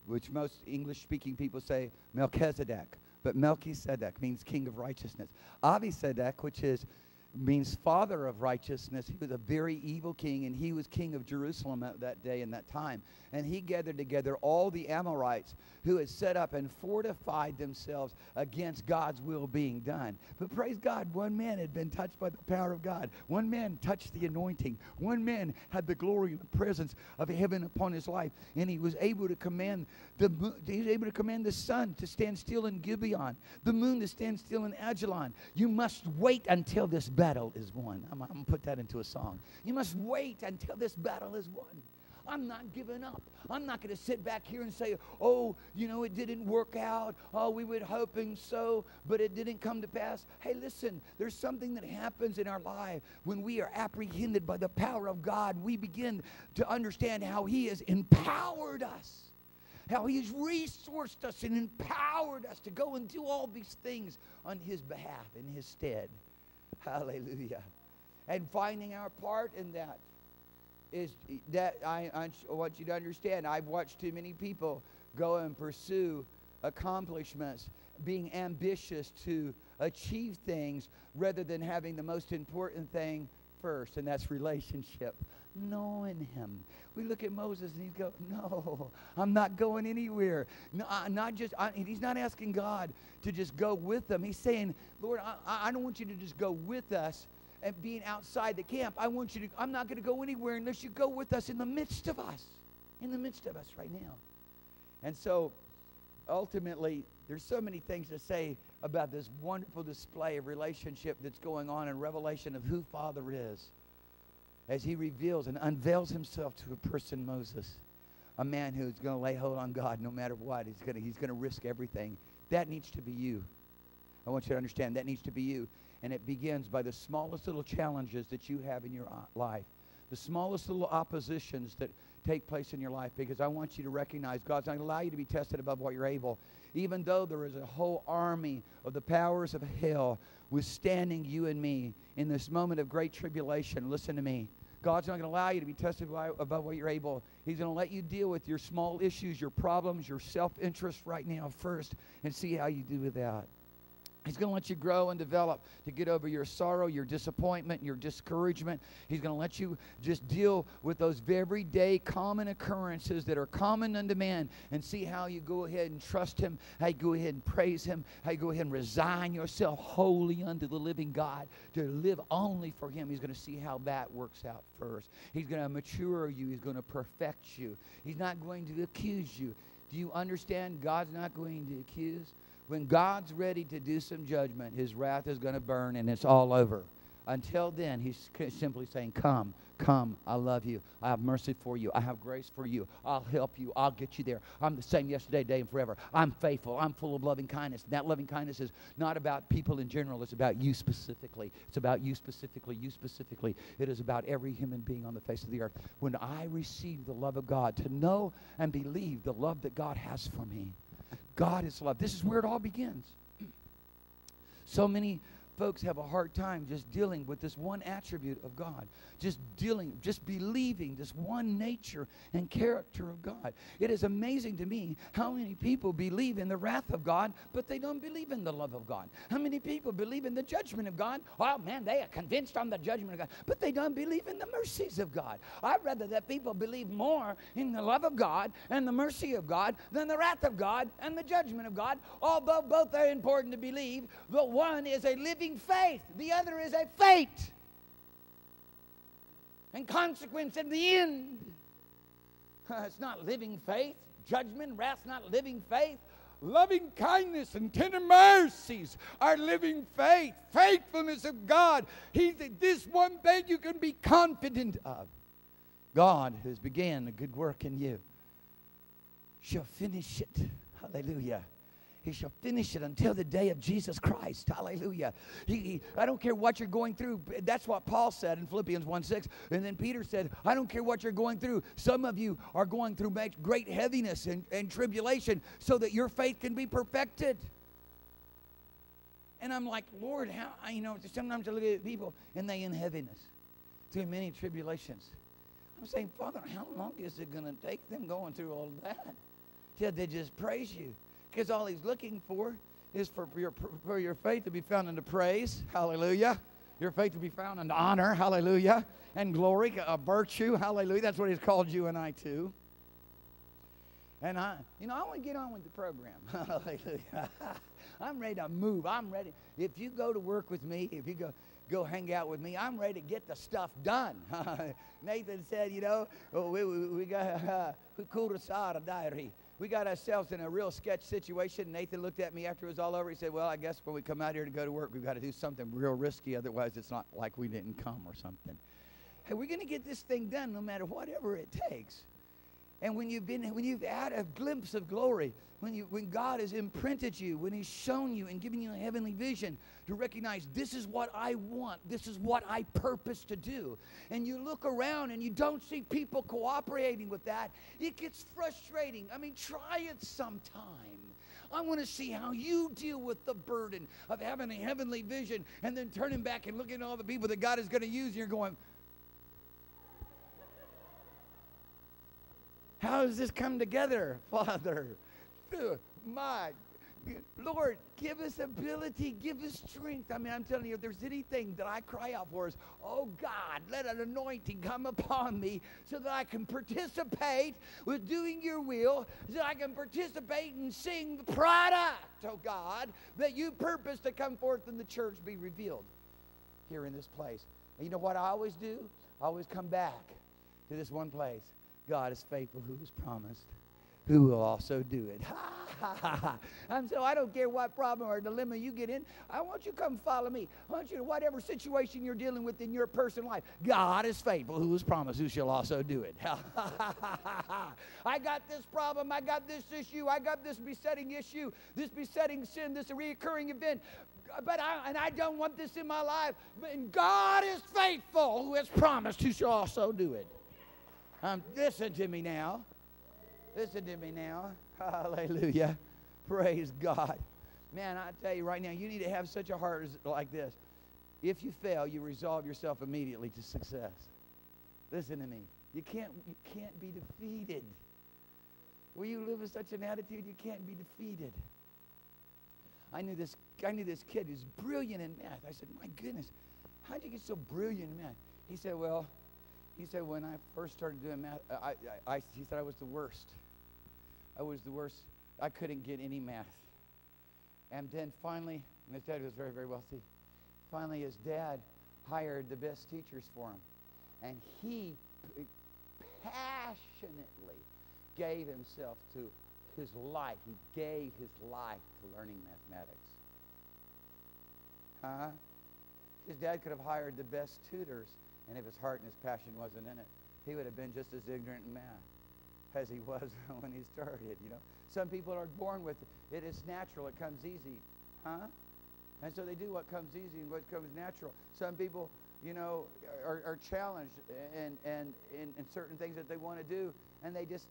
which most English speaking people say Melchizedek. But Melchizedek means king of righteousness. Abisedek, which is means father of righteousness. He was a very evil king, and he was king of Jerusalem at that day and that time. And he gathered together all the Amorites who had set up and fortified themselves against God's will being done. But praise God, one man had been touched by the power of God. One man touched the anointing. One man had the glory and the presence of heaven upon his life, and he was able to command the he was able to command the sun to stand still in Gibeon, the moon to stand still in Ajalon. You must wait until this battle is won. I'm, I'm going to put that into a song. You must wait until this battle is won. I'm not giving up. I'm not going to sit back here and say, oh, you know, it didn't work out. Oh, we were hoping so, but it didn't come to pass. Hey, listen, there's something that happens in our life when we are apprehended by the power of God. We begin to understand how He has empowered us how He's resourced us and empowered us to go and do all these things on His behalf, in His stead. Hallelujah. And finding our part in that is that I, I want you to understand. I've watched too many people go and pursue accomplishments, being ambitious to achieve things rather than having the most important thing first, and that's relationship. Knowing him. We look at Moses and he's go, no, I'm not going anywhere. No, I, not just, I, he's not asking God to just go with them. He's saying, Lord, I, I don't want you to just go with us and being outside the camp. I want you to, I'm not going to go anywhere unless you go with us in the midst of us. In the midst of us right now. And so ultimately, there's so many things to say about this wonderful display of relationship that's going on in Revelation of who Father is as he reveals and unveils himself to a person, Moses, a man who's going to lay hold on God no matter what. He's going to, he's to risk everything. That needs to be you. I want you to understand that needs to be you. And it begins by the smallest little challenges that you have in your uh, life, the smallest little oppositions that take place in your life, because I want you to recognize God's not going to allow you to be tested above what you're able. Even though there is a whole army of the powers of hell withstanding you and me in this moment of great tribulation, listen to me. God's not going to allow you to be tested by, above what you're able. He's going to let you deal with your small issues, your problems, your self interest right now first, and see how you do with that. He's going to let you grow and develop to get over your sorrow, your disappointment, your discouragement. He's going to let you just deal with those everyday common occurrences that are common unto man and see how you go ahead and trust Him, how you go ahead and praise Him, how you go ahead and resign yourself wholly unto the living God to live only for Him. He's going to see how that works out first. He's going to mature you, He's going to perfect you. He's not going to accuse you. Do you understand? God's not going to accuse. When God's ready to do some judgment, his wrath is going to burn and it's all over. Until then, he's simply saying, Come, come, I love you. I have mercy for you. I have grace for you. I'll help you. I'll get you there. I'm the same yesterday, today, and forever. I'm faithful. I'm full of loving kindness. And that loving kindness is not about people in general, it's about you specifically. It's about you specifically, you specifically. It is about every human being on the face of the earth. When I receive the love of God, to know and believe the love that God has for me God is love. This is where it all begins. So many folks have a hard time just dealing with this one attribute of God, just dealing, just believing this one nature and character of God. It is amazing to me how many people believe in the wrath of God, but they don't believe in the love of God. How many people believe in the judgment of God? Oh man, they are convinced on the judgment of God, but they don't believe in the mercies of God. I'd rather that people believe more in the love of God and the mercy of God than the wrath of God and the judgment of God, although both are important to believe. The one is a living faith, the other is a fate. And consequence in the end. it's not living faith. Judgment, wrath, not living faith. Loving kindness and tender mercies are living faith, faithfulness of God. He, this one thing you can be confident of. God has began a good work in you shall finish it. Hallelujah. He shall finish it until the day of Jesus Christ. Hallelujah. He, he, I don't care what you're going through. That's what Paul said in Philippians 1 6. And then Peter said, I don't care what you're going through. Some of you are going through great heaviness and, and tribulation so that your faith can be perfected. And I'm like, Lord, how, you know, sometimes I look at people and they in heaviness through many tribulations. I'm saying, Father, how long is it going to take them going through all that? Till they just praise you. Because all he's looking for is for your, for your faith to be found in the praise. Hallelujah. Your faith to be found in honor. Hallelujah. And glory, a virtue. Hallelujah. That's what he's called you and I to. And I, you know, I want to get on with the program. Hallelujah. I'm ready to move. I'm ready. If you go to work with me, if you go go hang out with me, I'm ready to get the stuff done. Nathan said, you know, we, we, we got uh, a diary we got ourselves in a real sketch situation. Nathan looked at me after it was all over. He said, Well, I guess when we come out here to go to work, we've got to do something real risky. Otherwise, it's not like we didn't come or something. Hey, we're going to get this thing done no matter whatever it takes. And when you've been, when you've had a glimpse of glory, when, you, when God has imprinted you, when He's shown you and given you a heavenly vision to recognize this is what I want, this is what I purpose to do, and you look around and you don't see people cooperating with that, it gets frustrating. I mean, try it sometime. I want to see how you deal with the burden of having a heavenly vision and then turning back and looking at all the people that God is going to use, and you're going, How does this come together, Father? My Lord, give us ability, give us strength. I mean, I'm telling you, if there's anything that I cry out for is, oh God, let an anointing come upon me so that I can participate with doing your will, so that I can participate and seeing the product, oh God, that you purpose to come forth in the church be revealed here in this place. And you know what I always do? I always come back to this one place. God is faithful who has promised, who will also do it. and so I don't care what problem or dilemma you get in. I want you to come follow me. I want you to, whatever situation you're dealing with in your personal life, God is faithful who has promised, who shall also do it. I got this problem. I got this issue. I got this besetting issue, this besetting sin, this reoccurring event. But I, and I don't want this in my life. But God is faithful who has promised, who shall also do it. Um, listen to me now. Listen to me now. Hallelujah. Praise God. Man, I tell you right now, you need to have such a heart like this. If you fail, you resolve yourself immediately to success. Listen to me. You can't, you can't be defeated. Will you live with such an attitude? You can't be defeated. I knew this, I knew this kid who's brilliant in math. I said, my goodness, how'd you get so brilliant in math? He said, well, he said, when I first started doing math, uh, I, I, I, he said I was the worst. I was the worst. I couldn't get any math. And then finally, and his dad was very, very wealthy. Finally, his dad hired the best teachers for him. And he passionately gave himself to his life. He gave his life to learning mathematics. Huh? His dad could have hired the best tutors, and if his heart and his passion wasn't in it, he would have been just as ignorant in math as he was when he started, you know. Some people are born with it. It is natural. It comes easy. Huh? And so they do what comes easy and what comes natural. Some people, you know, are, are challenged and, and, in, in certain things that they want to do, and they just,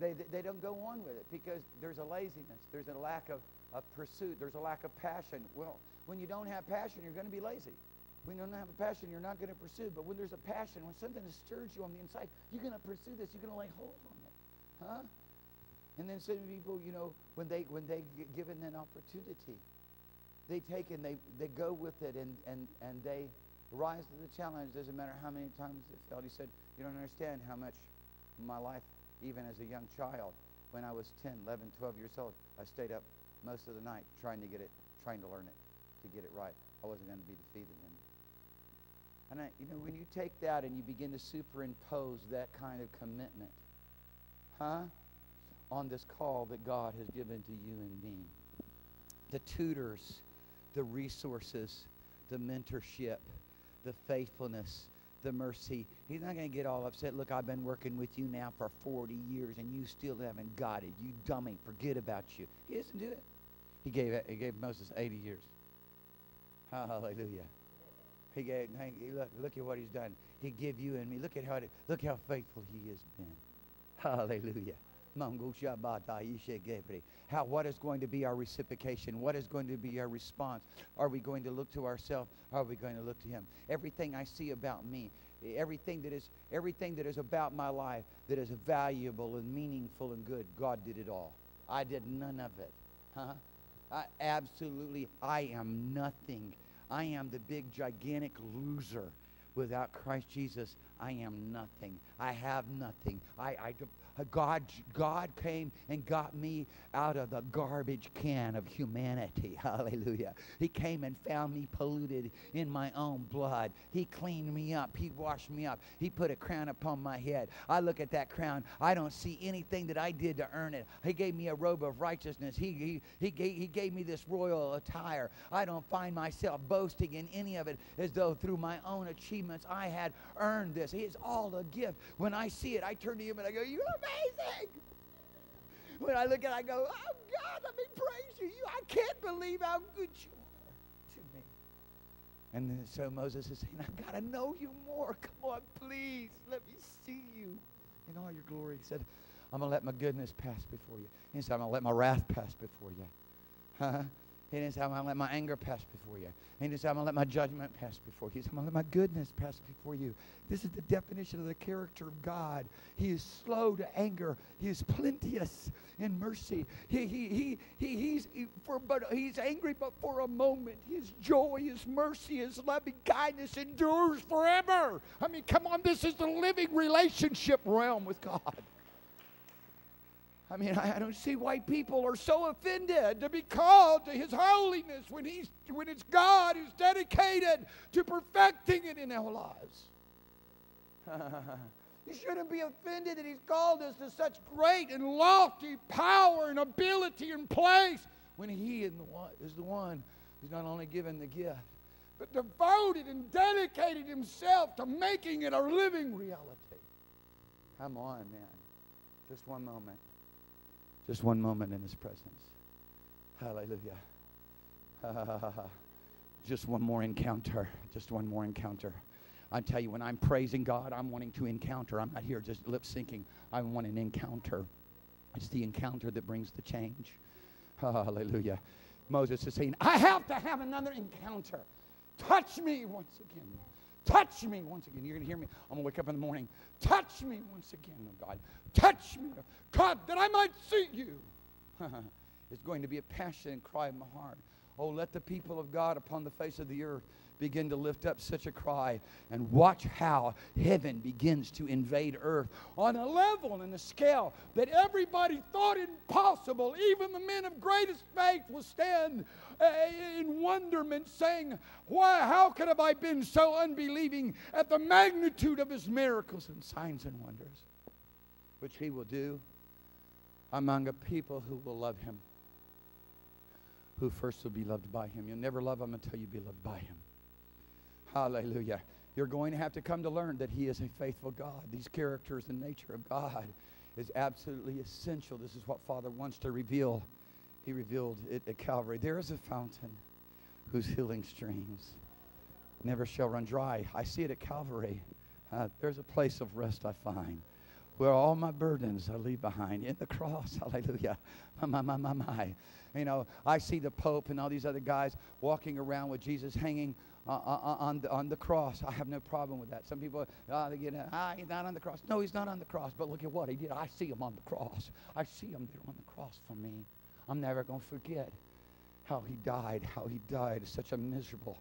they, they don't go on with it because there's a laziness. There's a lack of, of pursuit. There's a lack of passion. Well, when you don't have passion, you're going to be lazy. When you don't have a passion, you're not going to pursue. But when there's a passion, when something stirred you on the inside, you're going to pursue this. You're going to lay hold on it. Huh? And then some people, you know, when they when they get given an opportunity, they take and they, they go with it and, and, and they rise to the challenge. Doesn't matter how many times they failed. He said, You don't understand how much my life, even as a young child, when I was 10, 11, 12 years old, I stayed up most of the night trying to get it, trying to learn it, to get it right. I wasn't going to be defeated. And I, you know, when you take that and you begin to superimpose that kind of commitment, huh, on this call that God has given to you and me, the tutors, the resources, the mentorship, the faithfulness, the mercy. He's not going to get all upset. Look, I've been working with you now for 40 years and you still haven't got it. You dummy, forget about you. He doesn't do it. He gave, he gave Moses 80 years. Hallelujah. He gave, look, look at what he's done. He gave you and me. Look at how, look how faithful he has been. Hallelujah. How, what is going to be our reciprocation? What is going to be our response? Are we going to look to ourselves? Are we going to look to Him? Everything I see about me, everything that is everything that is about my life that is valuable and meaningful and good, God did it all. I did none of it. Huh? I, absolutely, I am nothing. I am the big, gigantic loser. Without Christ Jesus, I am nothing. I have nothing. I, I, Uh, God, God came and got me out of the garbage can of humanity. Hallelujah. He came and found me polluted in my own blood. He cleaned me up. He washed me up. He put a crown upon my head. I look at that crown. I don't see anything that I did to earn it. He gave me a robe of righteousness. He, he, he, gave, he gave me this royal attire. I don't find myself boasting in any of it as though through my own achievements I had earned this. It's all a gift. When I see it, I turn to him and I go, You're amazing. When I look at it, I go, Oh God, let me praise you. you I can't believe how good you are to me. And so Moses is saying, I've got to know you more. Come on, please. Let me see you in all your glory. He said, I'm going to let my goodness pass before you. He said, I'm going to let my wrath pass before you. Huh? He didn't say, I'm going to let my anger pass before you. He didn't say, I'm going to let my judgment pass before you. He said, I'm going to let my goodness pass before you. This is the definition of the character of God. He is slow to anger. He is plenteous in mercy. He, he, he, he, he's, he, for, but he's angry but for a moment. His joy, his mercy, his loving kindness endures forever. I mean, come on, this is the living relationship realm with God. I mean, I, don't see why people are so offended to be called to His holiness when He's when it's God who's dedicated to perfecting it in our lives. you shouldn't be offended that He's called us to such great and lofty power and ability and place when He is the one, is the one who's not only given the gift, but devoted and dedicated Himself to making it a living reality. Come on, man. Just one moment. Just one moment in His presence. Hallelujah. Just one more encounter. Just one more encounter. I tell you, when I'm praising God, I'm wanting to encounter. I'm not here just lip syncing. I want an encounter. It's the encounter that brings the change. Hallelujah. Moses is saying, I have to have another encounter. Touch me once again. Touch me once again. You're going to hear me. I'm going to wake up in the morning. Touch me once again, oh God. Touch me, oh God, that I might see you. it's going to be a passionate cry in my heart. Oh, let the people of God upon the face of the earth begin to lift up such a cry and watch how heaven begins to invade earth on a level and a scale that everybody thought impossible. Even the men of greatest faith will stand uh, in wonderment, saying, Why, how could have I been so unbelieving at the magnitude of his miracles and signs and wonders, which he will do among a people who will love him who first will be loved by him. You'll never love him until you be loved by him. Hallelujah. You're going to have to come to learn that He is a faithful God. These characters and nature of God is absolutely essential. This is what Father wants to reveal. He revealed it at Calvary. There is a fountain whose healing streams never shall run dry. I see it at Calvary. Uh, there's a place of rest I find where all my burdens I leave behind in the cross. Hallelujah. My, my, my, my. my. You know, I see the Pope and all these other guys walking around with Jesus hanging on, the, on the cross. I have no problem with that. Some people, uh, they get, ah, he's not on the cross. No, he's not on the cross. But look at what he did. I see him on the cross. I see him there on the cross for me. I'm never going to forget how he died, how he died such a miserable,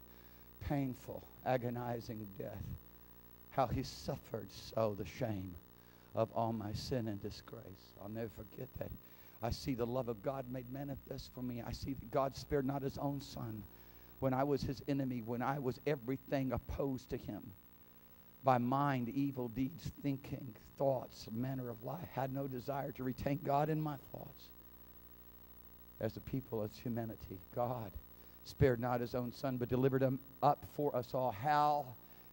painful, agonizing death. How he suffered so the shame of all my sin and disgrace. I'll never forget that. I see the love of God made manifest for me. I see that God spared not his own son when I was his enemy, when I was everything opposed to him. By mind, evil deeds, thinking, thoughts, manner of life, had no desire to retain God in my thoughts. As the people, as humanity, God spared not his own son, but delivered him up for us all. How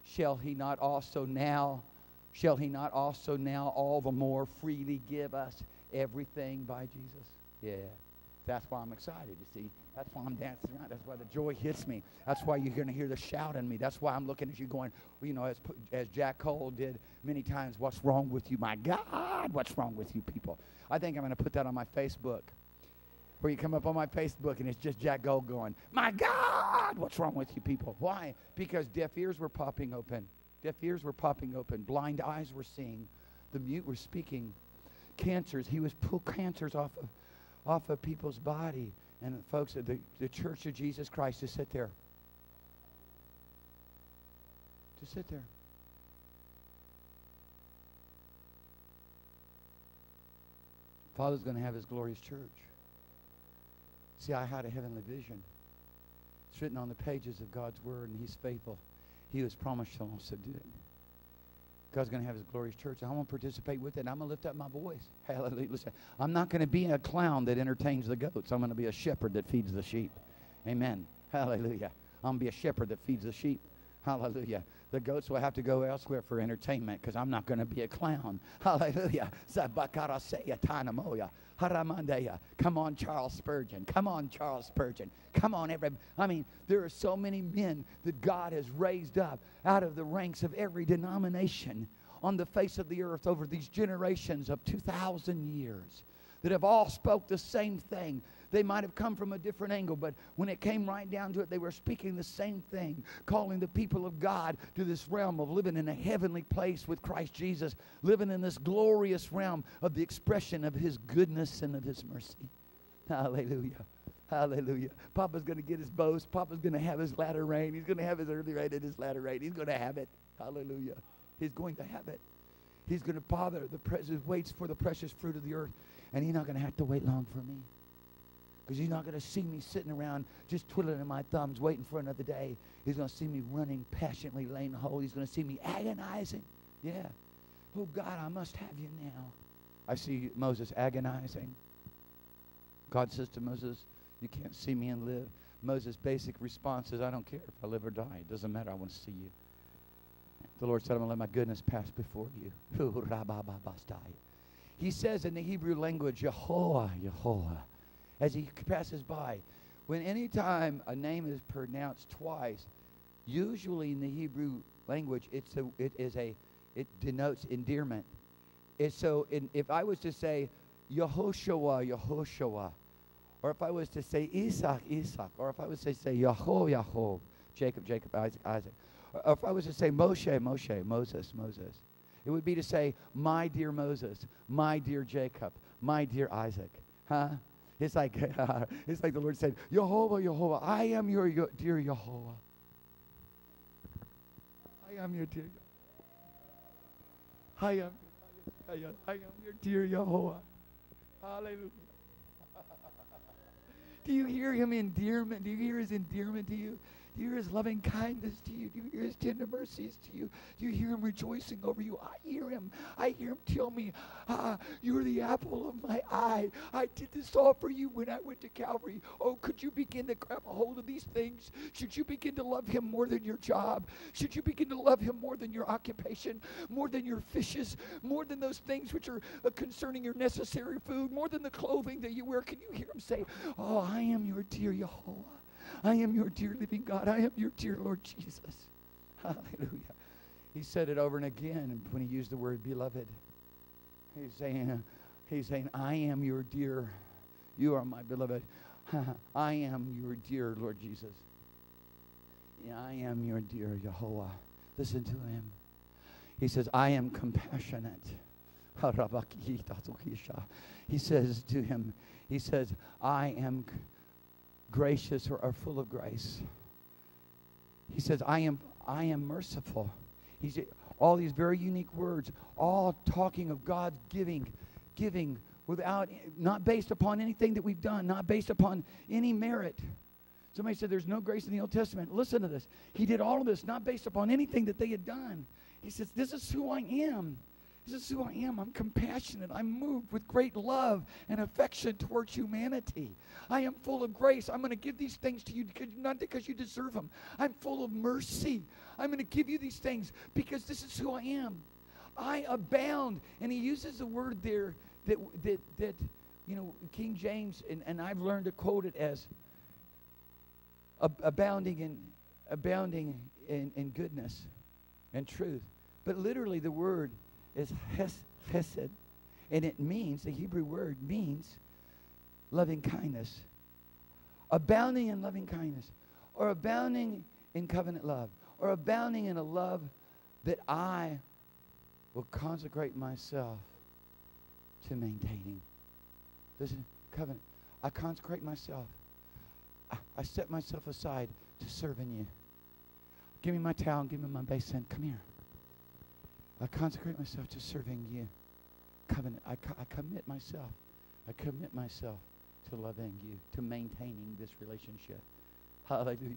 shall he not also now, shall he not also now all the more freely give us everything by Jesus? Yeah. That's why I'm excited, you see. That's why I'm dancing around. That's why the joy hits me. That's why you're going to hear the shout in me. That's why I'm looking at you going, you know, as, as Jack Coe did many times, what's wrong with you? My God, what's wrong with you people? I think I'm going to put that on my Facebook. Where you come up on my Facebook and it's just Jack Coe going, My God, what's wrong with you people? Why? Because deaf ears were popping open. Deaf ears were popping open. Blind eyes were seeing. The mute were speaking. Cancers, he was pull cancers off of, off of people's body. And folks, the, the Church of Jesus Christ, just sit there. Just sit there. Father's going to have his glorious church. See, I had a heavenly vision. It's written on the pages of God's word, and he's faithful. He was promised to also do it. God's going to have his glorious church. I'm going to participate with it, I'm going to lift up my voice. Hallelujah. Listen, I'm not going to be a clown that entertains the goats. I'm going to be a shepherd that feeds the sheep. Amen. Hallelujah. I'm going to be a shepherd that feeds the sheep. Hallelujah. The goats will have to go elsewhere for entertainment because I'm not going to be a clown. Hallelujah. Come on, Charles Spurgeon. Come on, Charles Spurgeon. Come on, everybody. I mean, there are so many men that God has raised up out of the ranks of every denomination on the face of the earth over these generations of 2,000 years that have all spoke the same thing they might have come from a different angle, but when it came right down to it, they were speaking the same thing, calling the people of God to this realm of living in a heavenly place with Christ Jesus, living in this glorious realm of the expression of His goodness and of His mercy. Hallelujah. Hallelujah. Papa's going to get his boast. Papa's going to have his latter rain. He's going to have his early rain and his latter rain. He's going to have it. Hallelujah. He's going to have it. He's going to father the precious waits for the precious fruit of the earth, and he's not going to have to wait long for me because he's not going to see me sitting around just twiddling my thumbs waiting for another day. He's going to see me running passionately, laying hold. He's going to see me agonizing. Yeah. Oh, God, I must have you now. I see Moses agonizing. God says to Moses, You can't see me and live. Moses' basic response is, I don't care if I live or die. It doesn't matter. I want to see you. The Lord said, I'm going to let my goodness pass before you. He says in the Hebrew language, Yehovah, Yehovah as he passes by. When any time a name is pronounced twice, usually in the Hebrew language, it's a, it is a, it denotes endearment. It's so in, if I was to say Yehoshua, Yehoshua, or if I was to say Isaac, Isaac, or if I was to say Yahoo, Yahoo, Jacob, Jacob, Isaac, Isaac, or if I was to say Moshe, Moshe, Moses, Moses, it would be to say, my dear Moses, my dear Jacob, my dear Isaac. Huh? It's like, it's like the Lord said, Jehovah, Jehovah, I am your, your dear Jehovah. I am your dear I am, I am, I am your dear Jehovah. Hallelujah. Do you hear him endearment? Do you hear his endearment to you? Do you hear his loving kindness to you? Do you hear his tender mercies to you? Do you hear him rejoicing over you? I hear him. I hear him tell me, ah, you're the apple of my eye. I did this all for you when I went to Calvary. Oh, could you begin to grab a hold of these things? Should you begin to love him more than your job? Should you begin to love him more than your occupation, more than your fishes, more than those things which are uh, concerning your necessary food, more than the clothing that you wear? Can you hear him say, Oh, I am your dear Jehovah. I am your dear living God. I am your dear Lord Jesus. Hallelujah. He said it over and again when he used the word beloved. He's saying, he's saying, I am your dear, you are my beloved. I am your dear Lord Jesus. Yeah, I am your dear Jehovah. Listen to him. He says, I am compassionate. He says to him, he says, I am gracious or, or full of grace. He says, I am, I am merciful. He's all these very unique words, all talking of God's giving, giving without, not based upon anything that we've done, not based upon any merit. Somebody said there's no grace in the Old Testament. Listen to this. He did all of this not based upon anything that they had done. He says, This is who I am. This is who I am. I'm compassionate. I'm moved with great love and affection towards humanity. I am full of grace. I'm going to give these things to you not because you deserve them. I'm full of mercy. I'm going to give you these things because this is who I am. I abound. And he uses the word there that, that, that you know, King James, and, and I've learned to quote it as abounding in, abounding in, in goodness and truth. But literally, the word is chesed. And it means, the Hebrew word means loving kindness. Abounding in loving kindness. Or abounding in covenant love. Or abounding in a love that I will consecrate myself to maintaining. Listen, covenant. I consecrate myself. I, I set myself aside to serving you. Give me my towel, give me my basin. Come here. I consecrate myself to serving you. Covenant. I, co- I commit myself. I commit myself to loving you, to maintaining this relationship. Hallelujah.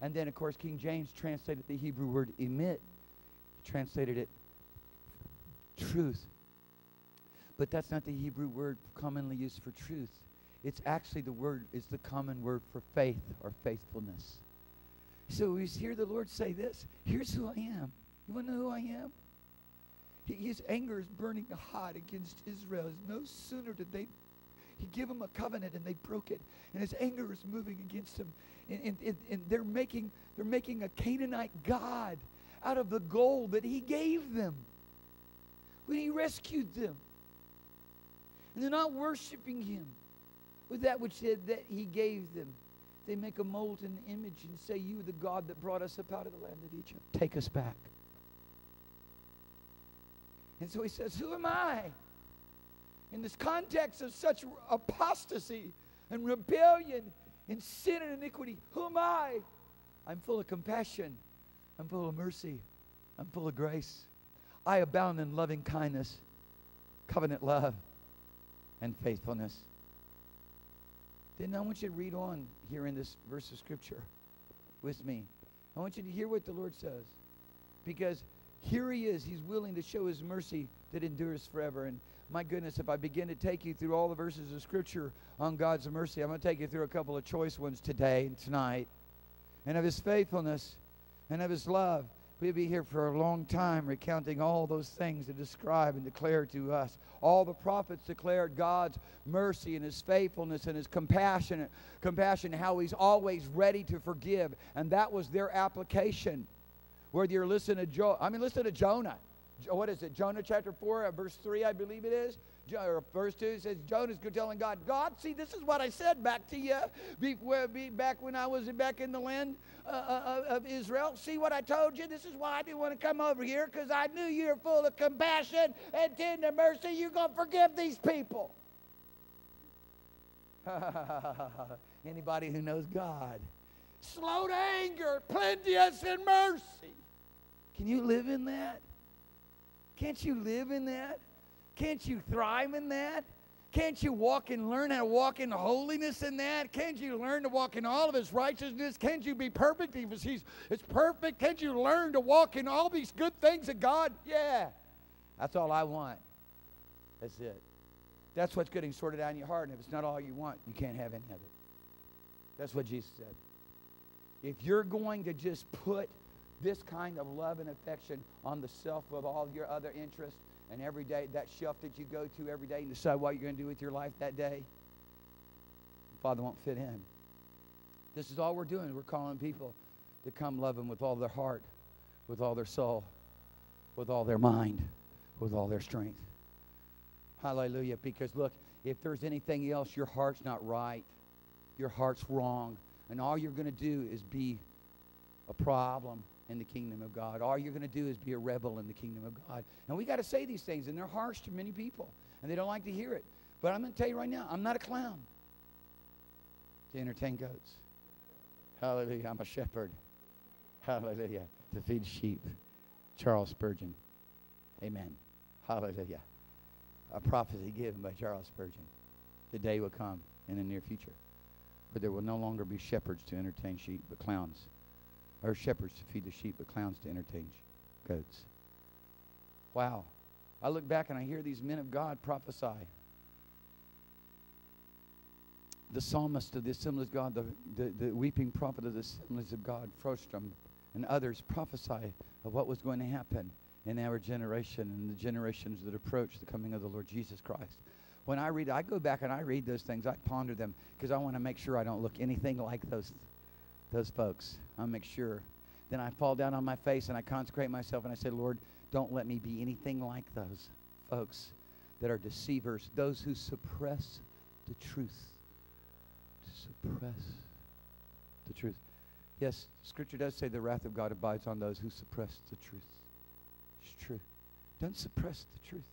And then, of course, King James translated the Hebrew word emet. He translated it truth. But that's not the Hebrew word commonly used for truth. It's actually the word, it's the common word for faith or faithfulness. So we hear the Lord say this Here's who I am. You want to know who I am? His anger is burning hot against Israel. No sooner did they he give them a covenant and they broke it. And his anger is moving against them. And, and, and, they're, making, they're making a Canaanite God out of the gold that he gave them when he rescued them. And they're not worshiping him with that which that he gave them. They make a molten image and say, You, the God that brought us up out of the land of Egypt, take us back. And so he says, Who am I? In this context of such apostasy and rebellion and sin and iniquity, who am I? I'm full of compassion. I'm full of mercy. I'm full of grace. I abound in loving kindness, covenant love, and faithfulness. Then I want you to read on here in this verse of Scripture with me. I want you to hear what the Lord says. Because here he is. He's willing to show his mercy that endures forever. And my goodness, if I begin to take you through all the verses of Scripture on God's mercy, I'm going to take you through a couple of choice ones today and tonight. And of his faithfulness and of his love. We'll be here for a long time recounting all those things to describe and declare to us. All the prophets declared God's mercy and his faithfulness and his compassionate compassion, how he's always ready to forgive. And that was their application. Whether you're listening to Joe, I mean listen to Jonah. What is it? Jonah chapter 4, uh, verse 3, I believe it is. Or verse 2 it says, Jonah's telling God, God, see, this is what I said back to you back when I was back in the land uh, uh, of Israel. See what I told you? This is why I didn't want to come over here because I knew you were full of compassion and tender mercy. You're going to forgive these people. Anybody who knows God. Slow to anger, plenteous in mercy. Can you live in that? Can't you live in that? Can't you thrive in that? Can't you walk and learn how to walk in holiness in that? Can't you learn to walk in all of his righteousness? Can't you be perfect because he's it's perfect? Can't you learn to walk in all these good things of God? Yeah. That's all I want. That's it. That's what's getting sorted out in your heart. And if it's not all you want, you can't have any of it. That's what Jesus said. If you're going to just put this kind of love and affection on the self with all your other interests and every day that shelf that you go to every day and decide what you're going to do with your life that day father won't fit in. This is all we're doing. We're calling people to come love him with all their heart with all their soul with all their mind with all their strength. Hallelujah because look if there's anything else your heart's not right your heart's wrong and all you're going to do is be a problem in the kingdom of God. All you're going to do is be a rebel in the kingdom of God. And we got to say these things, and they're harsh to many people, and they don't like to hear it. But I'm going to tell you right now, I'm not a clown to entertain goats. Hallelujah. I'm a shepherd. Hallelujah. To feed sheep. Charles Spurgeon. Amen. Hallelujah. A prophecy given by Charles Spurgeon. The day will come in the near future where there will no longer be shepherds to entertain sheep, but clowns or shepherds to feed the sheep, but clowns to entertain goats. Wow. I look back and I hear these men of God prophesy. The psalmist of the assemblies of God, the, the, the weeping prophet of the assemblies of God, Frodsham, and others prophesy of what was going to happen in our generation and the generations that approach the coming of the Lord Jesus Christ. When I read, I go back and I read those things. I ponder them because I want to make sure I don't look anything like those those folks. I'll make sure. Then I fall down on my face and I consecrate myself and I say, Lord, don't let me be anything like those folks that are deceivers, those who suppress the truth. Suppress the truth. Yes, Scripture does say the wrath of God abides on those who suppress the truth. It's true. Don't suppress the truth.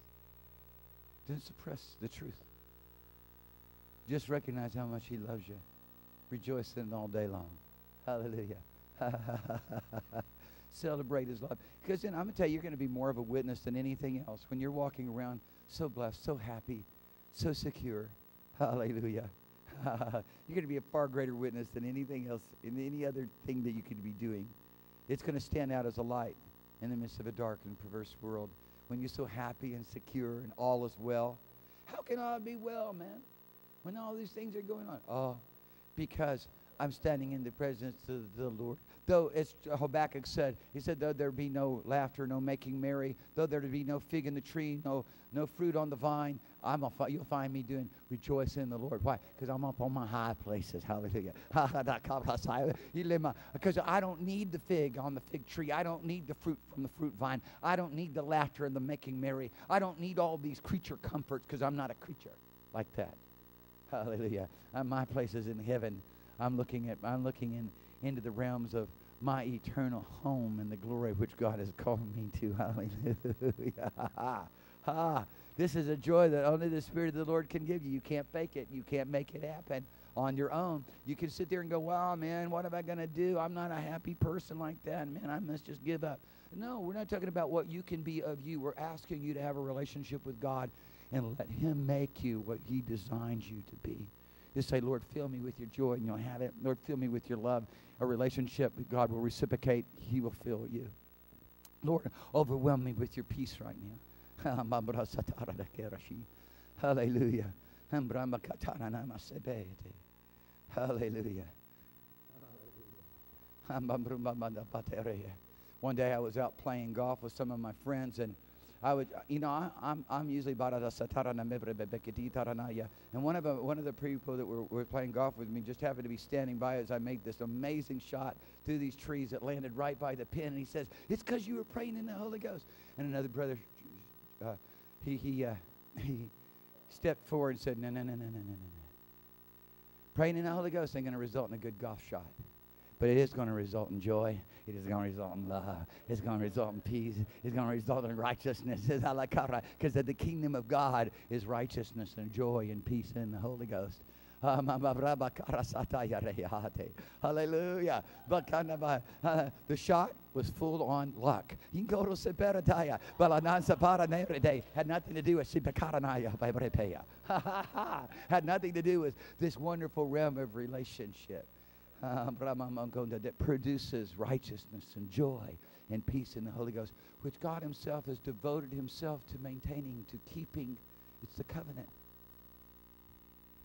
Don't suppress the truth. Just recognize how much He loves you. Rejoice in it all day long. Hallelujah. Celebrate his love. Because then I'm going to tell you, you're going to be more of a witness than anything else when you're walking around so blessed, so happy, so secure. Hallelujah. you're going to be a far greater witness than anything else, in any other thing that you could be doing. It's going to stand out as a light in the midst of a dark and perverse world when you're so happy and secure and all is well. How can all be well, man, when all these things are going on? Oh, because I'm standing in the presence of the Lord. Though, as Habakkuk said, he said, though there be no laughter, no making merry, though there be no fig in the tree, no, no fruit on the vine, I'm a, you'll find me doing rejoice in the Lord. Why? Because I'm up on my high places. Hallelujah. Because I don't need the fig on the fig tree. I don't need the fruit from the fruit vine. I don't need the laughter and the making merry. I don't need all these creature comforts because I'm not a creature like that. Hallelujah. Uh, my place is in heaven. I'm looking at I'm looking in into the realms of my eternal home and the glory which God has called me to. Hallelujah. ah, this is a joy that only the Spirit of the Lord can give you. You can't fake it. You can't make it happen on your own. You can sit there and go, wow, man, what am I going to do? I'm not a happy person like that. Man, I must just give up. No, we're not talking about what you can be of you. We're asking you to have a relationship with God and let Him make you what He designs you to be. Just say, Lord, fill me with your joy, and you'll have it. Lord, fill me with your love. A relationship God will reciprocate. He will fill you. Lord, overwhelm me with your peace right now. Ah, Hallelujah. Hallelujah. Ah, One day I was out playing golf with some of my friends, and I would, you know, I, I'm, I'm usually. And one of, the, one of the people that were, were playing golf with me just happened to be standing by as I made this amazing shot through these trees that landed right by the pin. And he says, It's because you were praying in the Holy Ghost. And another brother, uh, he, he, uh, he stepped forward and said, No, no, no, no, no, no, no. Praying in the Holy Ghost ain't going to result in a good golf shot. But it is going to result in joy. It is going to result in love. It's going to result in peace. It's going to result in righteousness. Because the kingdom of God is righteousness and joy and peace in the Holy Ghost. Hallelujah. Uh, the shot was full on luck. Had nothing to do with Had nothing to do with this wonderful realm of relationship. That produces righteousness and joy and peace in the Holy Ghost, which God Himself has devoted Himself to maintaining, to keeping. It's the covenant.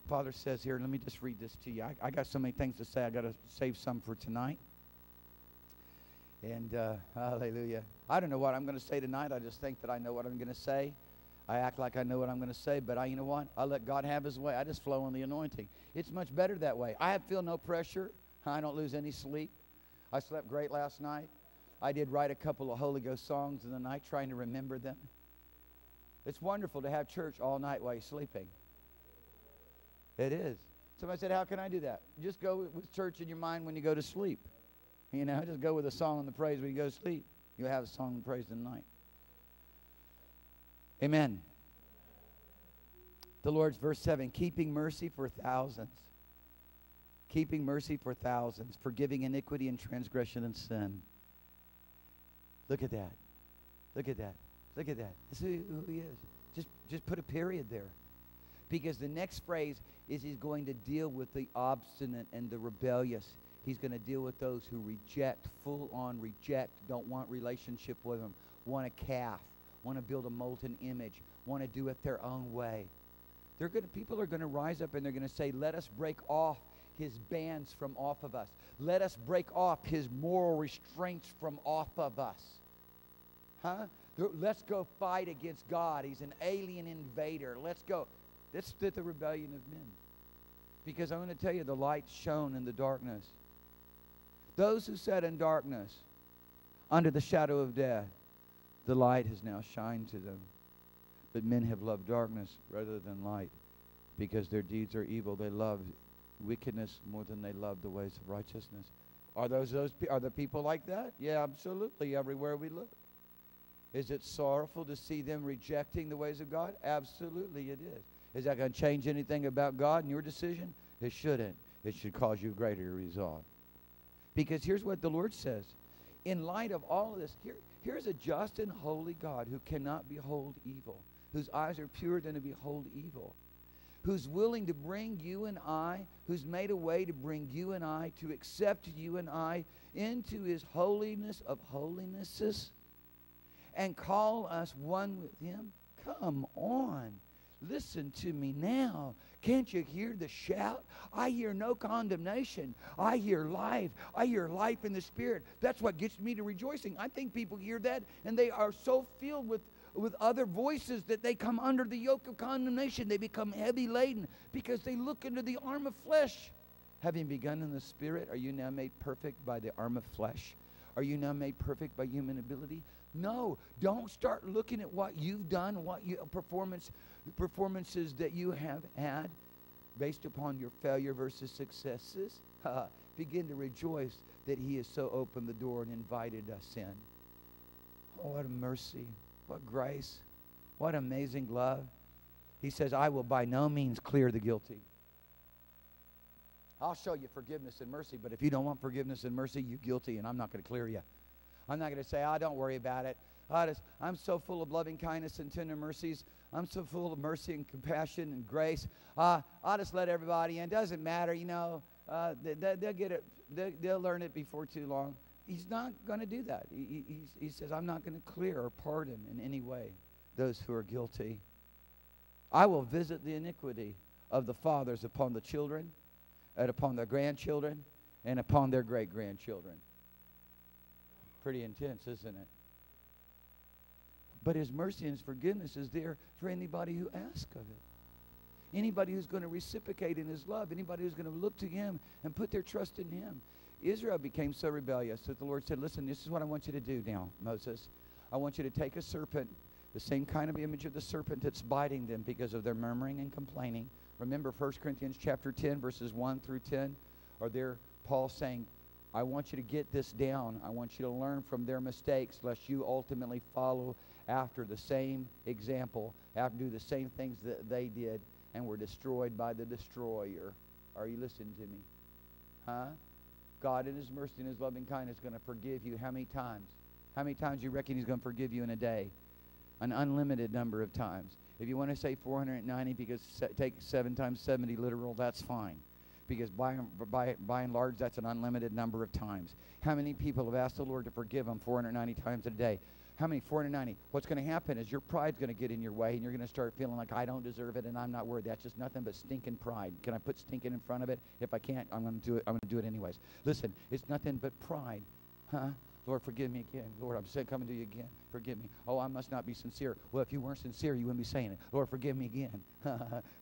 Father says here, let me just read this to you. I, I got so many things to say, I got to save some for tonight. And uh, hallelujah. I don't know what I'm going to say tonight. I just think that I know what I'm going to say. I act like I know what I'm going to say, but I, you know what? I let God have His way. I just flow in the anointing. It's much better that way. I feel no pressure. I don't lose any sleep. I slept great last night. I did write a couple of Holy Ghost songs in the night, trying to remember them. It's wonderful to have church all night while you're sleeping. It is. Somebody said, How can I do that? Just go with church in your mind when you go to sleep. You know, just go with a song and the praise when you go to sleep. You'll have a song and praise in the night. Amen. The Lord's verse 7 keeping mercy for thousands. Keeping mercy for thousands, forgiving iniquity and transgression and sin. Look at that. Look at that. Look at that. This is who he is. Just, just put a period there. Because the next phrase is he's going to deal with the obstinate and the rebellious. He's going to deal with those who reject, full on reject, don't want relationship with him, want a calf, want to build a molten image, want to do it their own way. They're going to, people are going to rise up and they're going to say, let us break off his bands from off of us. Let us break off his moral restraints from off of us. Huh? Let's go fight against God. He's an alien invader. Let's go. That's the, the rebellion of men. Because I'm going to tell you, the light shone in the darkness. Those who sat in darkness, under the shadow of death, the light has now shined to them. But men have loved darkness rather than light because their deeds are evil. They love wickedness more than they love the ways of righteousness. Are those those are the people like that? Yeah, absolutely. Everywhere we look. Is it sorrowful to see them rejecting the ways of God? Absolutely, it is. Is that going to change anything about God and your decision? It shouldn't. It should cause you greater resolve. Because here's what the Lord says. In light of all of this, here, here's a just and holy God who cannot behold evil, whose eyes are pure than to behold evil, who's willing to bring you and I, who's made a way to bring you and I, to accept you and I into his holiness of holinesses and call us one with him. Come on. Listen to me now. Can't you hear the shout? I hear no condemnation. I hear life. I hear life in the Spirit. That's what gets me to rejoicing. I think people hear that and they are so filled with, with other voices that they come under the yoke of condemnation. They become heavy laden because they look into the arm of flesh. Having begun in the Spirit, are you now made perfect by the arm of flesh? Are you now made perfect by human ability? No, don't start looking at what you've done, what you performance performances that you have had based upon your failure versus successes. Begin to rejoice that he has so opened the door and invited us in. Oh, what a mercy. What grace. What amazing love. He says, I will by no means clear the guilty. I'll show you forgiveness and mercy, but if you don't want forgiveness and mercy, you're guilty, and I'm not going to clear you. I'm not going to say, oh, don't worry about it. I just, I'm so full of loving kindness and tender mercies. I'm so full of mercy and compassion and grace. Uh, I'll just let everybody in. Doesn't matter, you know. Uh, they, will get it. They, they'll learn it before too long. He's not going to do that. He, he, he says, I'm not going to clear or pardon in any way those who are guilty. I will visit the iniquity of the fathers upon the children, and upon their grandchildren, and upon their great grandchildren. Pretty intense, isn't it? But his mercy and his forgiveness is there for anybody who asks of it. Anybody who's going to reciprocate in his love, anybody who's going to look to him and put their trust in him. Israel became so rebellious that the Lord said, Listen, this is what I want you to do now, Moses. I want you to take a serpent, the same kind of image of the serpent that's biting them because of their murmuring and complaining. Remember 1 Corinthians chapter 10, verses 1 through 10? Are there Paul saying, I want you to get this down. I want you to learn from their mistakes, lest you ultimately follow after the same example, after do the same things that they did and were destroyed by the destroyer. Are you listening to me? Huh? God in his mercy and his loving kindness is going to forgive you how many times? How many times you reckon he's going to forgive you in a day? An unlimited number of times. If you want to say 490 because se- take 7 times 70 literal, that's fine. Because by, by, by and large, that's an unlimited number of times. How many people have asked the Lord to forgive them 490 times a day? How many? 490. What's going to happen is your pride's going to get in your way, and you're going to start feeling like I don't deserve it, and I'm not worthy. That's just nothing but stinking pride. Can I put stinking in front of it? If I can't, I'm going to do it. I'm going to do it anyways. Listen, it's nothing but pride, huh? Lord, forgive me again. Lord, I'm coming to you again. Forgive me. Oh, I must not be sincere. Well, if you weren't sincere, you wouldn't be saying it. Lord, forgive me again.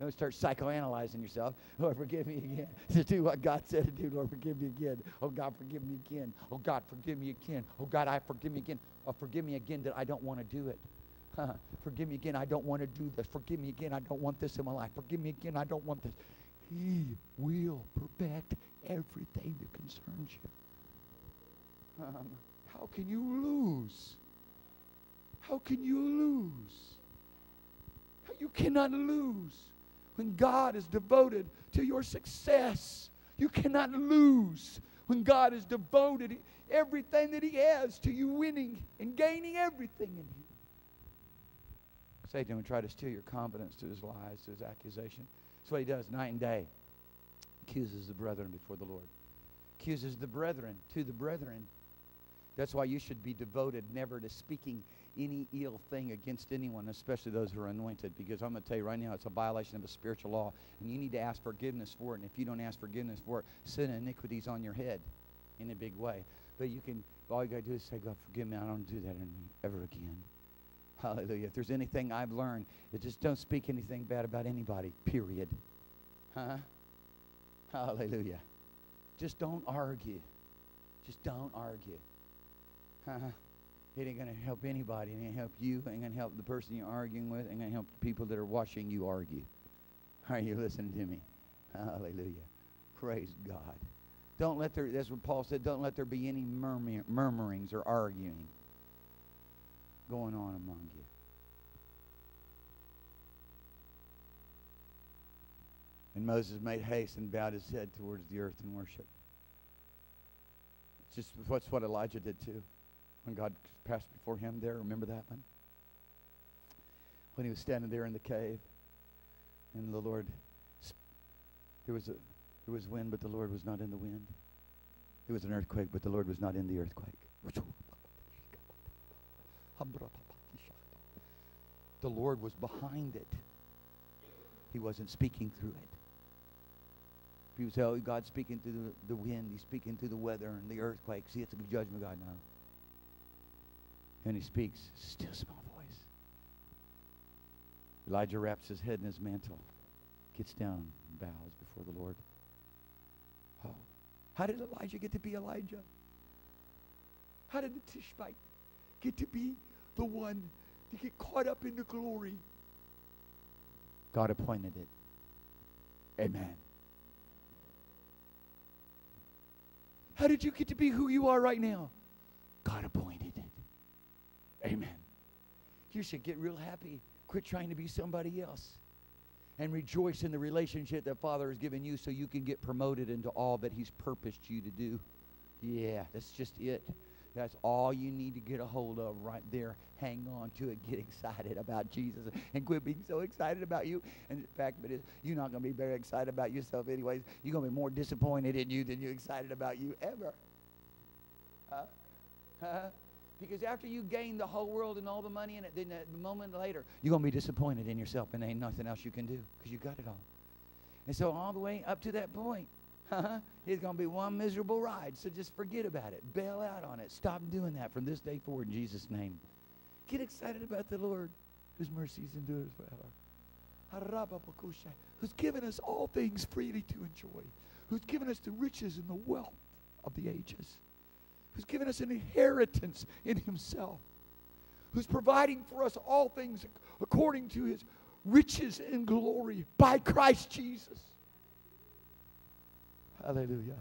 Don't start psychoanalyzing yourself. Lord, forgive me again. To do what God said to do. Lord, forgive me again. Oh, God, forgive me again. Oh, God, forgive me again. Oh, God, I forgive me again. Oh, forgive me again that I don't want to do it. forgive me again. I don't want to do this. Forgive me again. I don't want this in my life. Forgive me again. I don't want this. He will perfect everything that concerns you. Um, how can you lose? How can you lose? You cannot lose when God is devoted to your success. You cannot lose when God is devoted everything that He has to you winning and gaining everything in Him. Satan will try to steal your confidence through his lies, through his accusation. That's what he does night and day. Accuses the brethren before the Lord. Accuses the brethren to the brethren. That's why you should be devoted never to speaking any ill thing against anyone, especially those who are anointed, because I'm going to tell you right now, it's a violation of a spiritual law, and you need to ask forgiveness for it. And if you don't ask forgiveness for it, sin and iniquities on your head in a big way. But you can, all you got to do is say, God, forgive me. I don't do that ever again. Hallelujah. If there's anything I've learned, it just don't speak anything bad about anybody, period. Huh? Hallelujah. Just don't argue. Just don't argue. Uh-huh. it ain't going to help anybody. It ain't going to help you. It ain't going to help the person you're arguing with. It ain't going to help the people that are watching you argue. Are you listening to me? Hallelujah. Praise God. Don't let there, that's what Paul said, don't let there be any murmur, murmurings or arguing going on among you. And Moses made haste and bowed his head towards the earth in worship. It's just what's what Elijah did too when God passed before him there. Remember that one? When he was standing there in the cave, and the Lord, there was a there was wind, but the Lord was not in the wind. There was an earthquake, but the Lord was not in the earthquake. The Lord was behind it. He wasn't speaking through it. People say, oh, God's speaking through the, the wind. He's speaking through the weather and the earthquake. See, it's a judgment God now. And he speaks, still small voice. Elijah wraps his head in his mantle, gets down, and bows before the Lord. Oh, how did Elijah get to be Elijah? How did the Tishbite get to be the one to get caught up in the glory? God appointed it. Amen. How did you get to be who you are right now? God appointed. Amen. You should get real happy. Quit trying to be somebody else. And rejoice in the relationship that Father has given you so you can get promoted into all that He's purposed you to do. Yeah, that's just it. That's all you need to get a hold of right there. Hang on to it. Get excited about Jesus and quit being so excited about you. And the fact of it is, you're not going to be very excited about yourself anyways. You're going to be more disappointed in you than you're excited about you ever. Huh? Huh? Because after you gain the whole world and all the money in it, then a moment later, you're going to be disappointed in yourself and there ain't nothing else you can do because you got it all. And so all the way up to that point, uh-huh, it's going to be one miserable ride. So just forget about it. Bail out on it. Stop doing that from this day forward in Jesus' name. Get excited about the Lord whose mercies endures forever. Who's given us all things freely to enjoy. Who's given us the riches and the wealth of the ages. Who's given us an inheritance in himself. Who's providing for us all things according to his riches and glory by Christ Jesus. Hallelujah.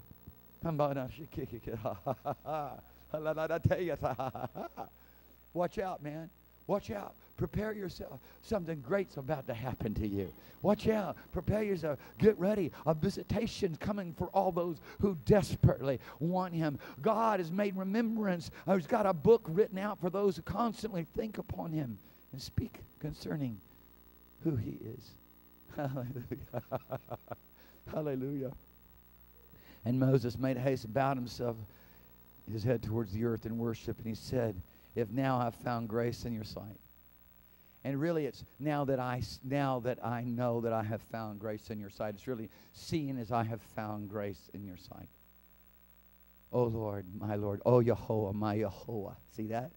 Watch out, man. Watch out. Prepare yourself. Something great's about to happen to you. Watch out. Prepare yourself. Get ready. A visitation's coming for all those who desperately want Him. God has made remembrance. Uh, he's got a book written out for those who constantly think upon Him and speak concerning who He is. Hallelujah. Hallelujah. And Moses made haste, bowed himself, his head towards the earth in worship, and he said, If now I've found grace in your sight. And really it's now that I now that I know that I have found grace in your sight. It's really seeing as I have found grace in your sight. Oh Lord, my Lord, oh Yehovah, my Yehovah. See that?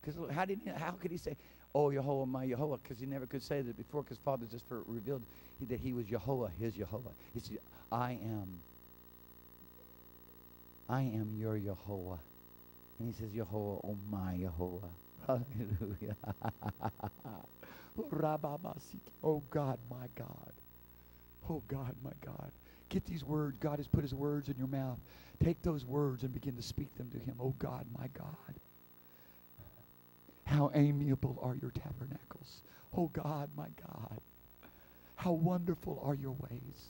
Because how did he, how could he say, Oh Yehovah, my Yehovah? Because he never could say that before, because Father just revealed that he was Yehovah, his Yehovah. He said, I am I am your Yehovah. And he says, Yehovah, oh my Yehovah. Hallelujah. oh God, my God. Oh God, my God. Get these words. God has put his words in your mouth. Take those words and begin to speak them to him. Oh God, my God. How amiable are your tabernacles. Oh God, my God. How wonderful are your ways.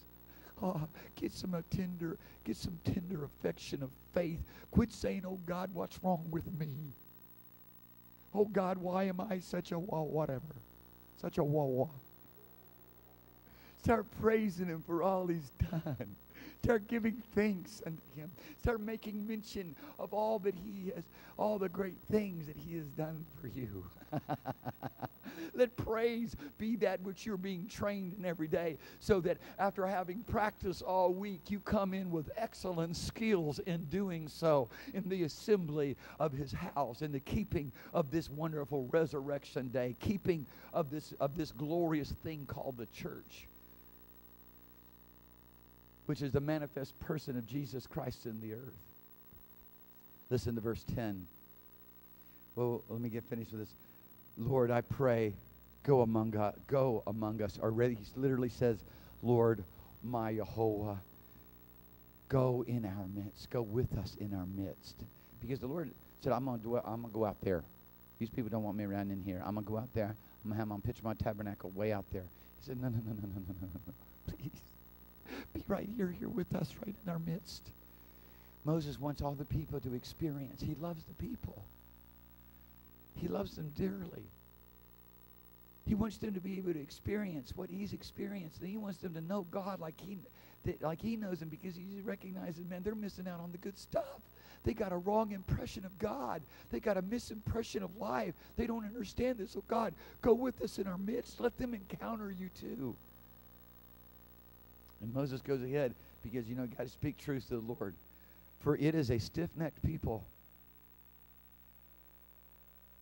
Oh, get some uh, tender, get some tender affection of faith. Quit saying, "Oh God, what's wrong with me?" Oh God, why am I such a wah, whatever, such a wah wah Start praising Him for all He's done. Start giving thanks unto Him. Start making mention of all that He has, all the great things that He has done for you. Let praise be that which you're being trained in every day, so that after having practiced all week, you come in with excellent skills in doing so in the assembly of His house, in the keeping of this wonderful resurrection day, keeping of this, of this glorious thing called the church which is the manifest person of Jesus Christ in the earth. Listen to verse 10. Well, let me get finished with this. Lord, I pray, go among us, go among us. Already he literally says, Lord, my Yehovah, go in our midst. Go with us in our midst. Because the Lord said, I'm gonna dwell, I'm gonna go out there. These people don't want me around in here. I'm gonna go out there. I'm gonna have my pitch my tabernacle way out there. He said, No, no, no, no, no, no, no, no. Please. Be right here, here with us, right in our midst. Moses wants all the people to experience. He loves the people. He loves them dearly. He wants them to be able to experience what he's experienced. And he wants them to know God like he, like he knows him because he recognizes, man, they're missing out on the good stuff. They got a wrong impression of God. They got a misimpression of life. They don't understand this. So, God, go with us in our midst. Let them encounter you too. And Moses goes ahead because, you know, you got to speak truth to the Lord. For it is a stiff necked people.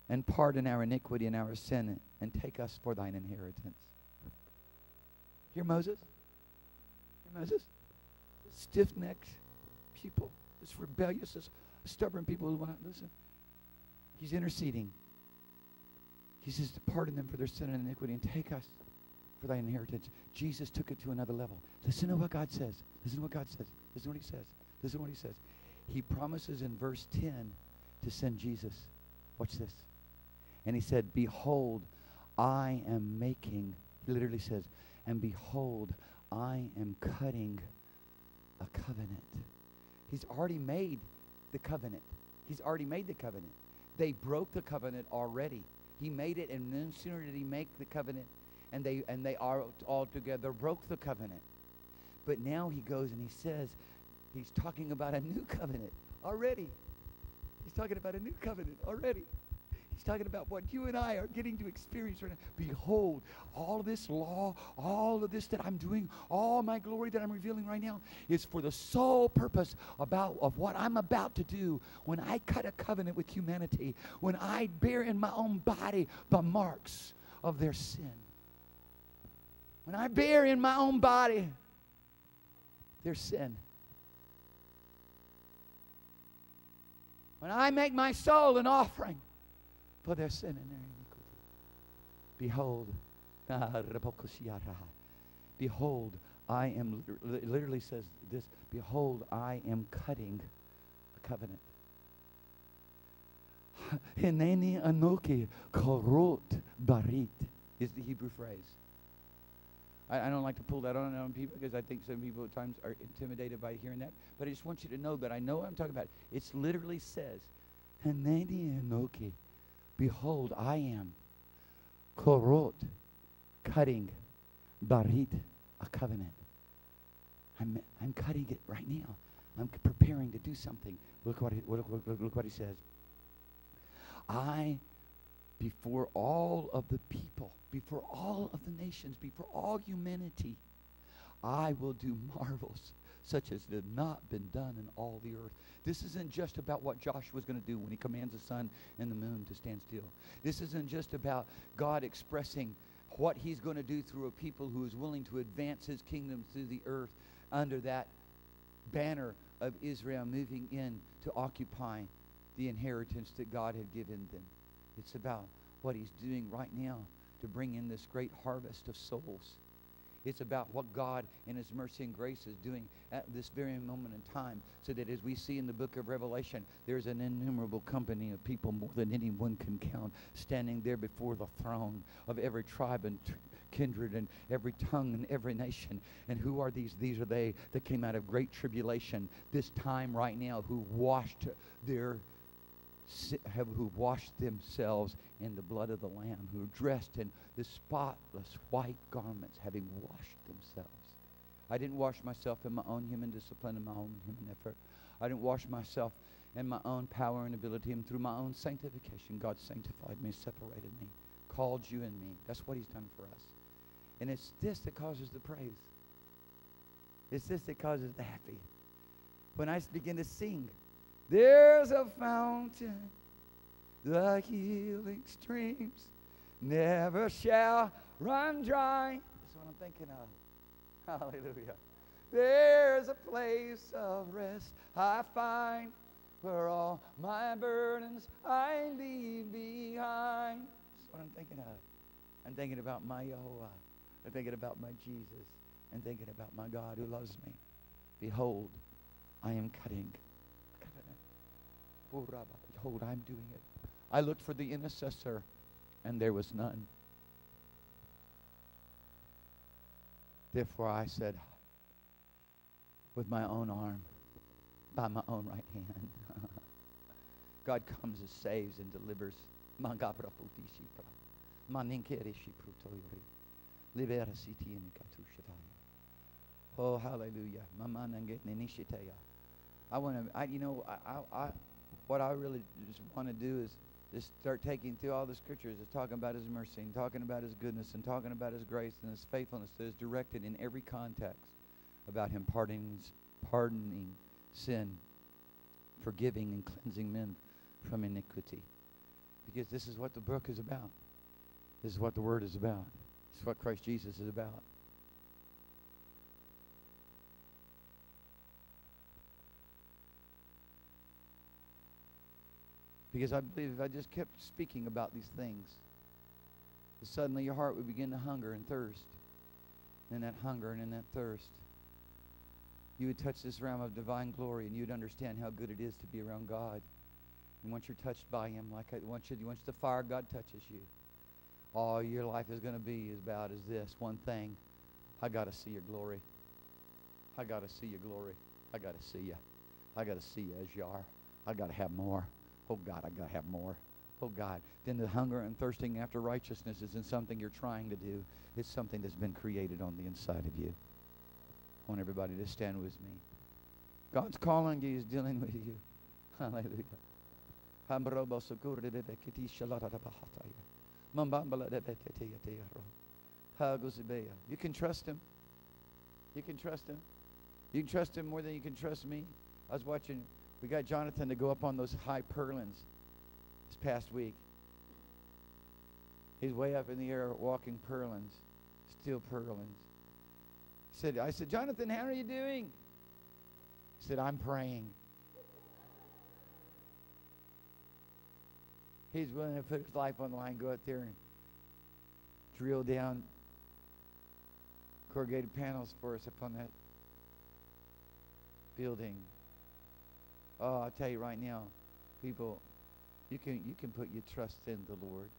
And pardon our iniquity and our sin and take us for thine inheritance. Hear Moses? Hear Moses? Stiff necked people, this rebellious, this stubborn people who won't listen. He's interceding. He says to pardon them for their sin and iniquity and take us for thy inheritance. Jesus took it to another level. Listen to what God says. Listen to what God says. Listen to what he says. Listen to what he says. He promises in verse 10 to send Jesus. Watch this. And he said, Behold, I am making, he literally says, and behold, I am cutting a covenant. He's already made the covenant. He's already made the covenant. They broke the covenant already. He made it, and no sooner did he make the covenant and they and they are all together broke the covenant. But now he goes and he says he's talking about a new covenant already. He's talking about a new covenant already. He's talking about what you and I are getting to experience right now. Behold, all this law, all of this that I'm doing, all my glory that I'm revealing right now is for the sole purpose about of what I'm about to do when I cut a covenant with humanity, when I bear in my own body the marks of their sin. When I bear in my own body their sin. When I make my soul an offering for their sin and their iniquity. Behold, behold, I am, literally says this, behold, I am cutting a covenant. Hineni barit is the Hebrew phrase. I, I, don't like to pull that on, on people because I think some people at times are intimidated by hearing that. But I just want you to know that I know what I'm talking about. It literally says, Hineni anoki Behold, I am korot, cutting, barit, a covenant. I'm, I'm cutting it right now. I'm preparing to do something. Look what, he, look, look, look, look what he says. I, before all of the people, before all of the nations, before all humanity, I will do marvels such as had not been done in all the earth. This isn't just about what Joshua was going to do when he commands the sun and the moon to stand still. This isn't just about God expressing what he's going to do through a people who is willing to advance his kingdom through the earth under that banner of Israel moving in to occupy the inheritance that God had given them. It's about what he's doing right now to bring in this great harvest of souls. It's about what God in His mercy and grace is doing at this very moment in time. So that as we see in the book of Revelation, there's an innumerable company of people more than anyone can count standing there before the throne of every tribe and kindred and every tongue and every nation. And who are these? These are they that came out of great tribulation this time right now who washed their have, who washed themselves in the blood of the Lamb, who are dressed in the spotless white garments, having washed themselves. I didn't wash myself in my own human discipline and my own human effort. I didn't wash myself in my own power and ability, and through my own sanctification, God sanctified me, separated me, called you and me. That's what He's done for us. And it's this that causes the praise. It's this that causes the happy. When I begin to sing, there's a fountain, the healing streams never shall run dry. That's what I'm thinking of. Hallelujah. There's a place of rest I find where all my burdens I leave behind. That's what I'm thinking of. I'm thinking about my Yahweh. I'm thinking about my Jesus. And thinking about my God who loves me. Behold, I am cutting Behold, I'm doing it. I looked for the intercessor, and there was none. Therefore, I said, with my own arm, by my own right hand, God comes and saves and delivers. Oh, hallelujah. I want to, I, you know, I, I, what I really just want to do is just start taking through all the scriptures is talking about his mercy and talking about his goodness and talking about his grace and his faithfulness that is directed in every context about him pardoning, pardoning sin, forgiving and cleansing men from iniquity. Because this is what the book is about. This is what the word is about. This is what Christ Jesus is about. Because I believe if I just kept speaking about these things, suddenly your heart would begin to hunger and thirst. And that hunger and in that thirst, you would touch this realm of divine glory and you'd understand how good it is to be around God. And once you're touched by Him, like I, once, you, once the fire God touches you, all your life is going to be as about is this one thing. I got to see your glory. I got to see your glory. I got to see you. I got to see you as you are. I got to have more. Oh God, I gotta have more. Oh God. Then the hunger and thirsting after righteousness isn't something you're trying to do. It's something that's been created on the inside of you. I want everybody to stand with me. God's calling you. He's dealing with you. Hallelujah. You can trust him. You can trust him. You can trust him more than you can trust me. I was watching, we got Jonathan to go up on those high purlins this past week. He's way up in the air walking purlins, steel purlins. Said, I said, Jonathan, how are you doing? He said, I'm praying. He's willing to put his life on the line, go out there and drill down corrugated panels for us upon that building. Oh, I'll tell you right now, people, you can you can put your trust in the Lord.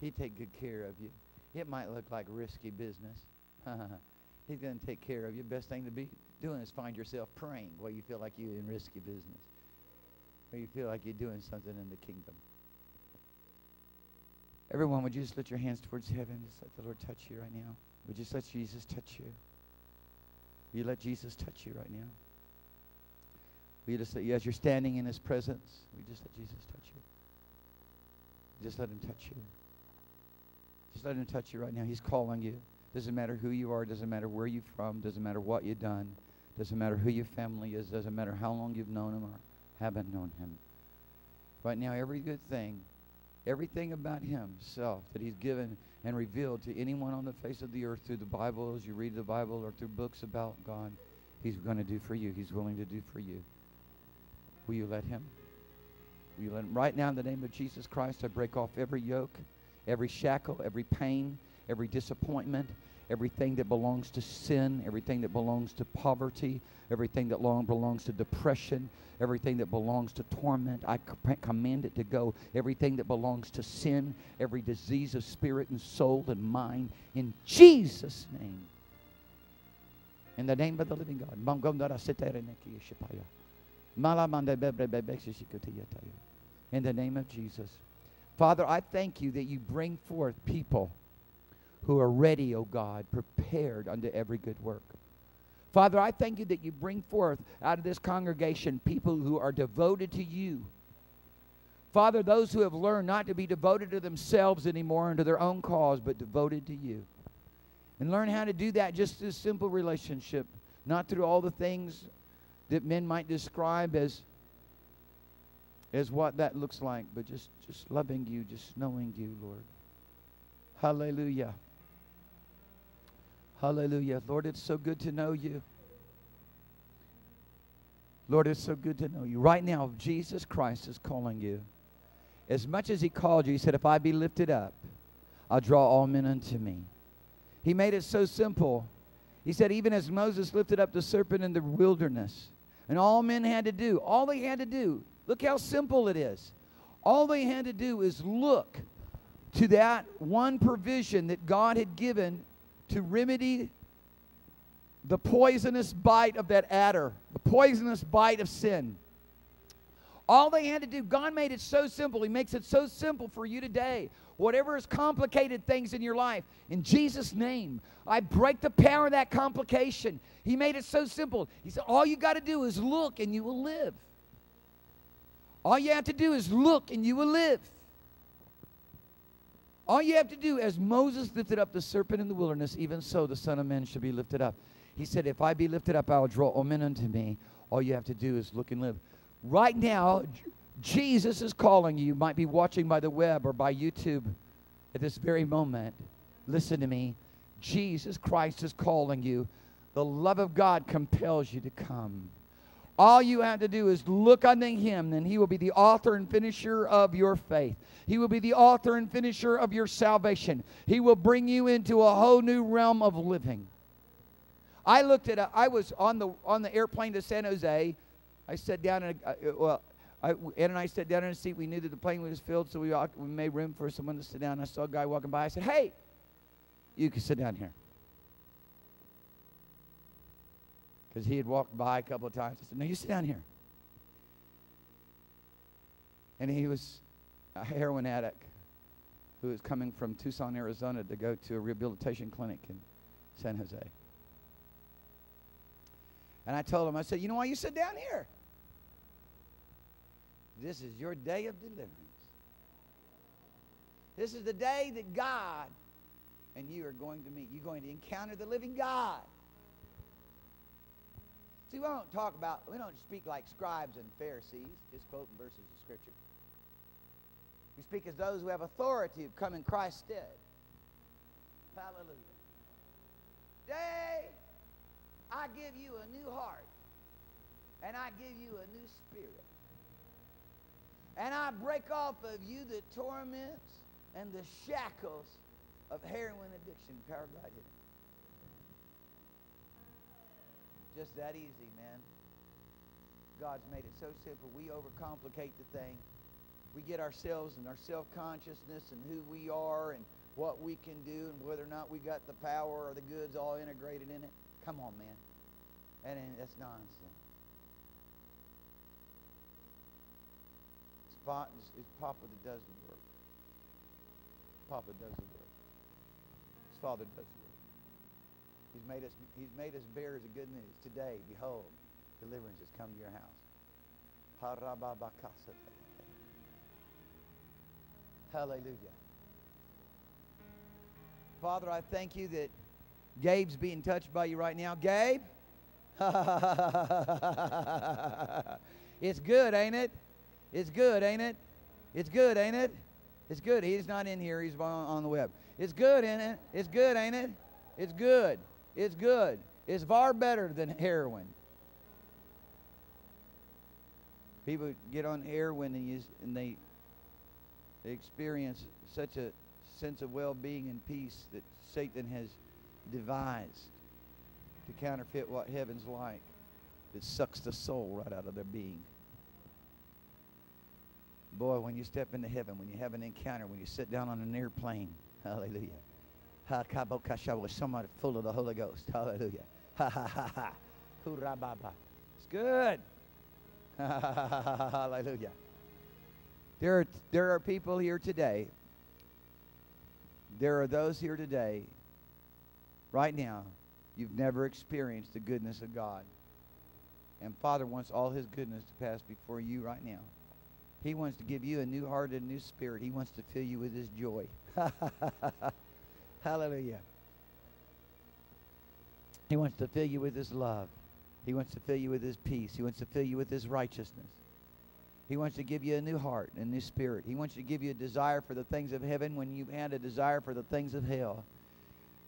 He take good care of you. It might look like risky business. He's going to take care of you. Best thing to be doing is find yourself praying while you feel like you're in risky business. Or you feel like you're doing something in the kingdom. Everyone, would you just lift your hands towards heaven? Just let the Lord touch you right now. Would you just let Jesus touch you? Will you let Jesus touch you right now? You just let, as you're standing in his presence, we just let Jesus touch you? Just let him touch you. Just let him touch you right now. He's calling you. Doesn't matter who you are, doesn't matter where you're from, doesn't matter what you've done, doesn't matter who your family is, doesn't matter how long you've known him or haven't known him. Right now, every good thing, everything about himself that he's given and revealed to anyone on the face of the earth through the Bible, as you read the Bible, or through books about God, he's going to do for you. He's willing to do for you. Will you let him? Will you let him? Right now, in the name of Jesus Christ, I break off every yoke, every shackle, every pain, every disappointment, everything that belongs to sin, everything that belongs to poverty, everything that long belongs to depression, everything that belongs to torment. I command it to go. Everything that belongs to sin, every disease of spirit and soul and mind, in Jesus' name. In the name of the living God. In the name of Jesus. Father, I thank you that you bring forth people who are ready, O oh God, prepared unto every good work. Father, I thank you that you bring forth out of this congregation people who are devoted to you. Father, those who have learned not to be devoted to themselves anymore and to their own cause, but devoted to you. And learn how to do that just through simple relationship, not through all the things that men might describe as as what that looks like, but just just loving you, just knowing you, Lord. Hallelujah. Hallelujah. Lord, it's so good to know you. Lord, it's so good to know you. Right now, Jesus Christ is calling you. As much as he called you, he said, If I be lifted up, I'll draw all men unto me. He made it so simple. He said, Even as Moses lifted up the serpent in the wilderness, and all men had to do, all they had to do, look how simple it is. All they had to do is look to that one provision that God had given to remedy the poisonous bite of that adder, the poisonous bite of sin. All they had to do, God made it so simple. He makes it so simple for you today. Whatever is complicated things in your life, in Jesus' name, I break the power of that complication. He made it so simple. He said, All you got to do is look and you will live. All you have to do is look and you will live. All you have to do, as Moses lifted up the serpent in the wilderness, even so the Son of Man should be lifted up. He said, If I be lifted up, I will draw all men unto me. All you have to do is look and live. Right now, Jesus is calling you. You might be watching by the web or by YouTube at this very moment. Listen to me. Jesus Christ is calling you. The love of God compels you to come. All you have to do is look unto him, and he will be the author and finisher of your faith. He will be the author and finisher of your salvation. He will bring you into a whole new realm of living. I looked at, a, I was on the, on the airplane to San Jose. I sat down, in a, uh, well, I, Ed and I sat down in a seat. We knew that the plane was filled, so we, we made room for someone to sit down. I saw a guy walking by. I said, Hey, you can sit down here. because he had walked by a couple of times. I said, No, you sit down here. And he was a heroin addict who was coming from Tucson, Arizona to go to a rehabilitation clinic in San Jose. And I told him, I said, You know why you sit down here? This is your day of deliverance. This is the day that God and you are going to meet. You're going to encounter the living God. See, we don't talk about, we don't speak like scribes and Pharisees, just quoting verses of Scripture. We speak as those who have authority who come in Christ's stead. Hallelujah. Today, I give you a new heart, and I give you a new spirit. And I break off of you the torments and the shackles of heroin addiction. Power God in it. Just that easy, man. God's made it so simple. We overcomplicate the thing. We get ourselves and our self-consciousness and who we are and what we can do and whether or not we got the power or the goods all integrated in it. Come on, man. And that's nonsense. Spot is Papa that does the work. Papa does the work. His Father does the work. He's made us, he's made us bearers of good news. Today, behold, deliverance has come to your house. Hallelujah. Father, I thank you that Gabe's being touched by you right now. Gabe? it's good, ain't it? It's good, ain't it? It's good, ain't it? It's good. He's not in here. He's on the web. It's good, ain't it? It's good, ain't it? It's good. It's good. It's far better than heroin. People get on heroin and, and they, they experience such a sense of well-being and peace that Satan has devised to counterfeit what heaven's like. It sucks the soul right out of their being. Boy, when you step into heaven, when you have an encounter, when you sit down on an airplane, hallelujah. Ha kabokasha with somebody full of the Holy Ghost. Hallelujah. Ha ha ha ha. It's good. Hallelujah. There are, there are people here today. There are those here today, right now, you've never experienced the goodness of God. And Father wants all his goodness to pass before you right now. He wants to give you a new heart and a new spirit. He wants to fill you with his joy. Hallelujah. He wants to fill you with his love. He wants to fill you with his peace. He wants to fill you with his righteousness. He wants to give you a new heart and a new spirit. He wants to give you a desire for the things of heaven when you've had a desire for the things of hell.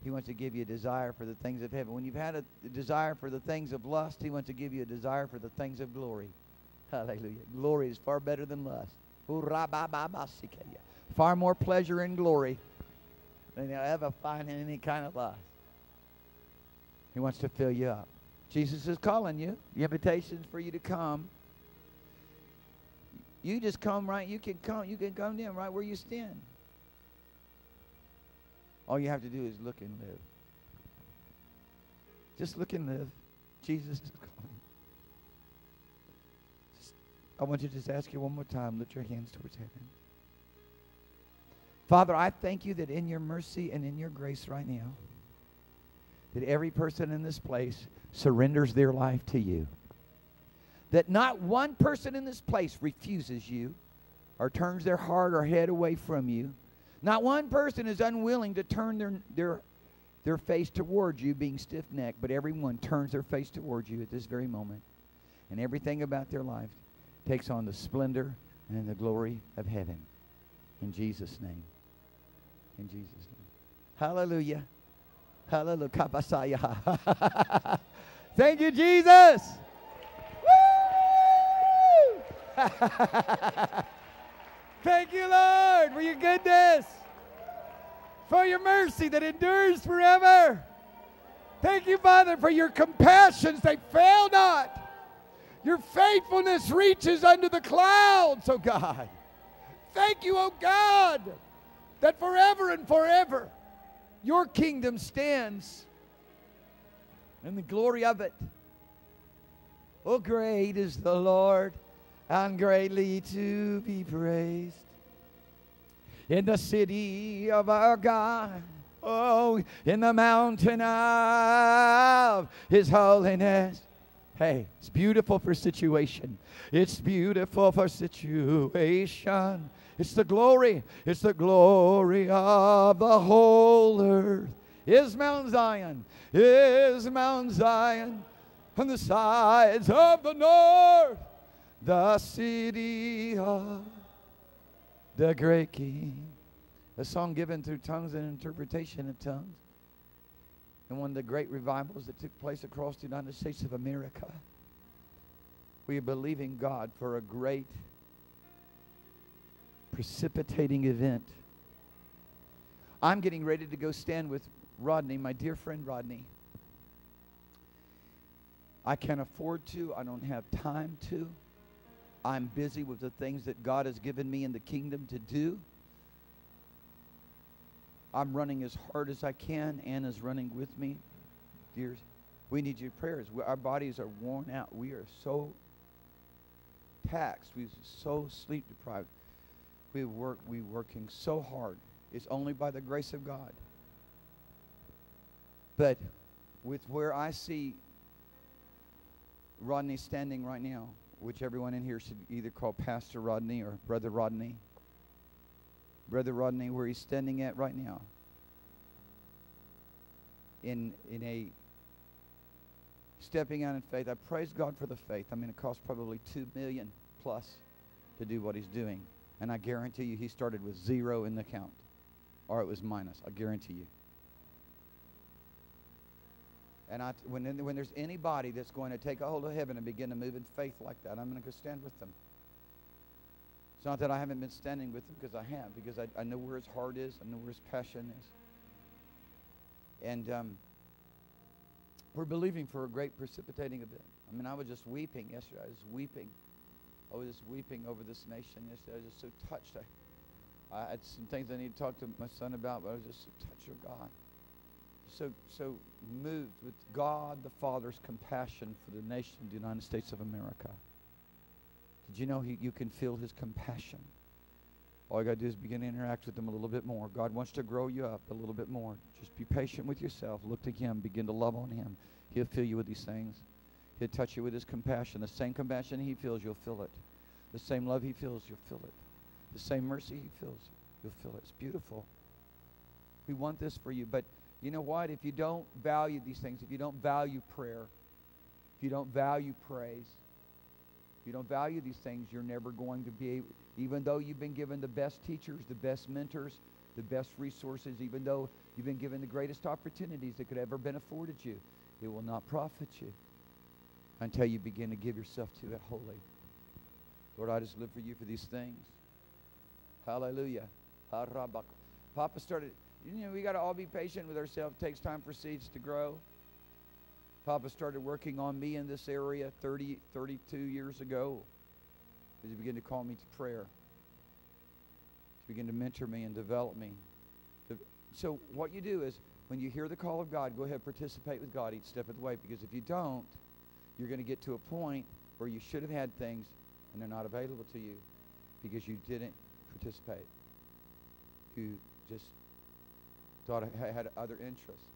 He wants to give you a desire for the things of heaven. When you've had a desire for the things of lust, he wants to give you a desire for the things of glory. Hallelujah. Glory is far better than lust. Far more pleasure in glory than you'll ever find in any kind of lust. He wants to fill you up. Jesus is calling you. The invitation's for you to come. You just come right. You can come. You can come in right where you stand. All you have to do is look and live. Just look and live. Jesus is calling. I want to just ask you one more time. Lift your hands towards heaven. Father, I thank you that in your mercy and in your grace right now, that every person in this place surrenders their life to you. That not one person in this place refuses you or turns their heart or head away from you. Not one person is unwilling to turn their, their, their face towards you, being stiff necked, but everyone turns their face towards you at this very moment. And everything about their life takes on the splendor and the glory of heaven. In Jesus' name. In Jesus' name. Hallelujah. Hallelujah. Thank you, Jesus. Thank you, Lord, for your goodness, for your mercy that endures forever. Thank you, Father, for your compassions. They fail not. Your faithfulness reaches under the clouds, oh God. Thank you, oh God, that forever and forever your kingdom stands and the glory of it. Oh, great is the Lord and greatly to be praised in the city of our God. Oh, in the mountain of his holiness. Hey, it's beautiful for situation. It's beautiful for situation. It's the glory. It's the glory of the whole earth. Is Mount Zion. Is Mount Zion on the sides of the north. The city of the great king. A song given through tongues and interpretation of tongues in one of the great revivals that took place across the United States of America. We are believing God for a great precipitating event. I'm getting ready to go stand with Rodney, my dear friend Rodney. I can't afford to, I don't have time to. I'm busy with the things that God has given me in the kingdom to do. I'm running as hard as I can. Anna's running with me. Dears, we need your prayers. We, our bodies are worn out. We are so taxed. We're so sleep deprived. We work. We working so hard. It's only by the grace of God. But with where I see Rodney standing right now, which everyone in here should either call Pastor Rodney or Brother Rodney. Brother Rodney, where he's standing at right now, in in a stepping out in faith. I praise God for the faith. I mean, it cost probably two million plus to do what he's doing, and I guarantee you, he started with zero in the account, or it was minus. I guarantee you. And I, when, when there's anybody that's going to take a hold of heaven and begin to move in faith like that, I'm going to go stand with them. Not that I haven't been standing with him because I have, because I, I know where his heart is, I know where his passion is. And um, we're believing for a great precipitating event. I mean, I was just weeping yesterday. I was weeping. I was just weeping over this nation yesterday. I was just so touched. I, I had some things I need to talk to my son about, but I was just so touched of God so, so moved with God the Father's compassion for the nation of the United States of America. Did you know he, you can feel his compassion? All you got to do is begin to interact with him a little bit more. God wants to grow you up a little bit more. Just be patient with yourself. Look to him. Begin to love on him. He'll fill you with these things. He'll touch you with his compassion. The same compassion he feels, you'll feel it. The same love he feels, you'll feel it. The same mercy he feels, you'll feel it. It's beautiful. We want this for you, but you know what? If you don't value these things, if you don't value prayer, if you don't value praise, you don't value these things, you're never going to be even though you've been given the best teachers, the best mentors, the best resources, even though you've been given the greatest opportunities that could ever been afforded you, it will not profit you until you begin to give yourself to it wholly. Lord, I just live for you for these things. Hallelujah. Papa started you know, we got to all be patient with ourselves. It takes time for seeds to grow. Papa started working on me in this area 30, 32 years ago as he began to call me to prayer. He began to mentor me and develop me. So what you do is when you hear the call of God, go ahead participate with God each step of the way because if you don't, you're going to get to a point where you should have had things and they're not available to you because you didn't participate. You just thought I had other interests.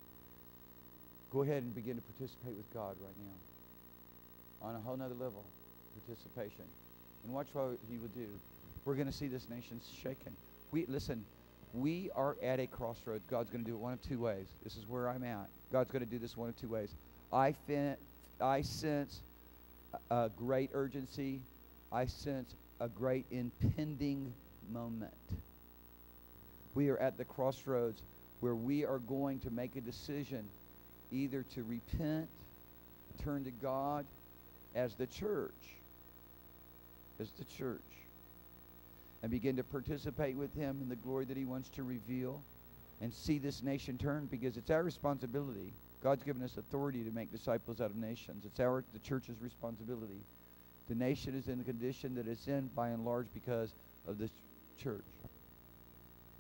Go ahead and begin to participate with God right now on a whole nother level participation. And watch what he will do. We're going to see this nation shaken. We listen, we are at a crossroads. God's going to do it one of two ways. This is where I'm at. God's going to do this one of two ways. I, fin- I sense a, a great urgency. I sense a great impending moment. We are at the crossroads where we are going to make a decision either to repent, turn to God as the church, as the church, and begin to participate with Him in the glory that He wants to reveal and see this nation turn because it's our responsibility. God's given us authority to make disciples out of nations. It's our the church's responsibility. The nation is in the condition that it's in by and large because of this church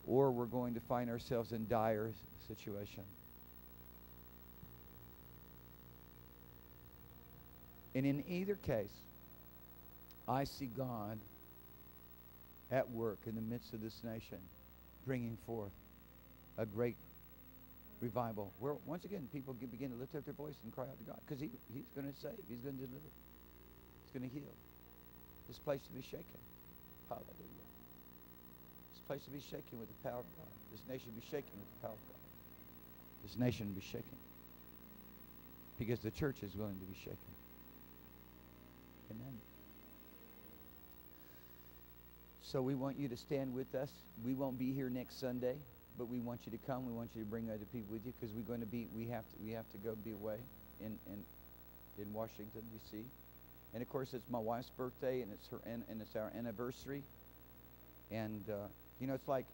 or we're going to find ourselves in dire situation. And in either case, I see God at work in the midst of this nation, bringing forth a great revival. Where once again people begin to lift up their voice and cry out to God because he, He's going to save. He's going to deliver. He's going to heal. This place to be shaken. Hallelujah. This place to be shaken with the power of God. This nation be shaken with the power of God. This nation be shaken because the church is willing to be shaken. So we want you to stand with us. We won't be here next Sunday, but we want you to come. We want you to bring other people with you because we're going to be. We have to. We have to go be away in in in Washington D.C. And of course, it's my wife's birthday, and it's her and, and it's our anniversary. And uh, you know, it's like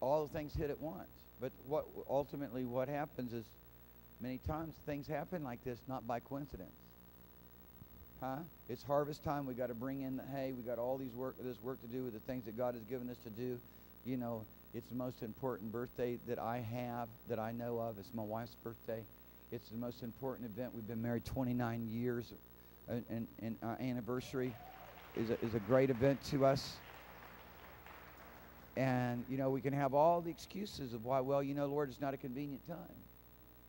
all the things hit at once. But what ultimately what happens is many times things happen like this not by coincidence. Huh? It's harvest time. We got to bring in the hay. We got all these work, this work to do with the things that God has given us to do. You know, it's the most important birthday that I have that I know of. It's my wife's birthday. It's the most important event. We've been married 29 years, and, and, and our anniversary is a, is a great event to us. And, you know, we can have all the excuses of why, well, you know, Lord, it's not a convenient time.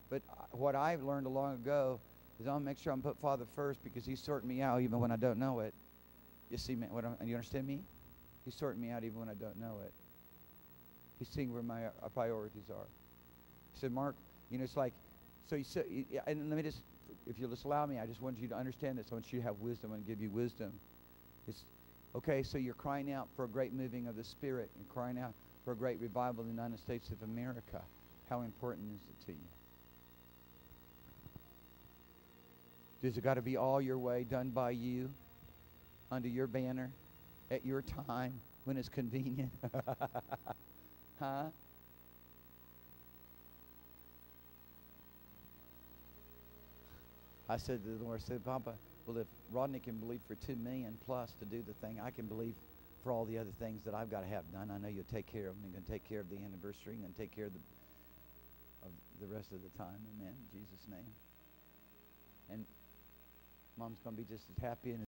But uh, what I've learned a long ago is I'll make sure I'm put Father first because He's sorting me out even when I don't know it. You see, man, what I'm, you understand me? He's sorting me out even when I don't know it. He's seeing where my uh, priorities are. He said, Mark, you know, it's like, so you said, and let me just, if you'll just allow me, I just want you to understand this. I want you to have wisdom and give you wisdom. It's, okay, so you're crying out for a great moving of the Spirit and crying out for a great revival in the United States of America. How important is it to you? Does it got to be all your way, done by you, under your banner, at your time, when it's convenient? huh? I said to the Lord, I said, Papa, well, if Rodney can believe for two million plus to do the thing, I can believe for all the other things that I've got to have done. I know you'll take care of them. You're going to take care of the anniversary. You're going to take care of the, of the rest of the time. Amen. In Jesus' name. And mom's going to be just as happy and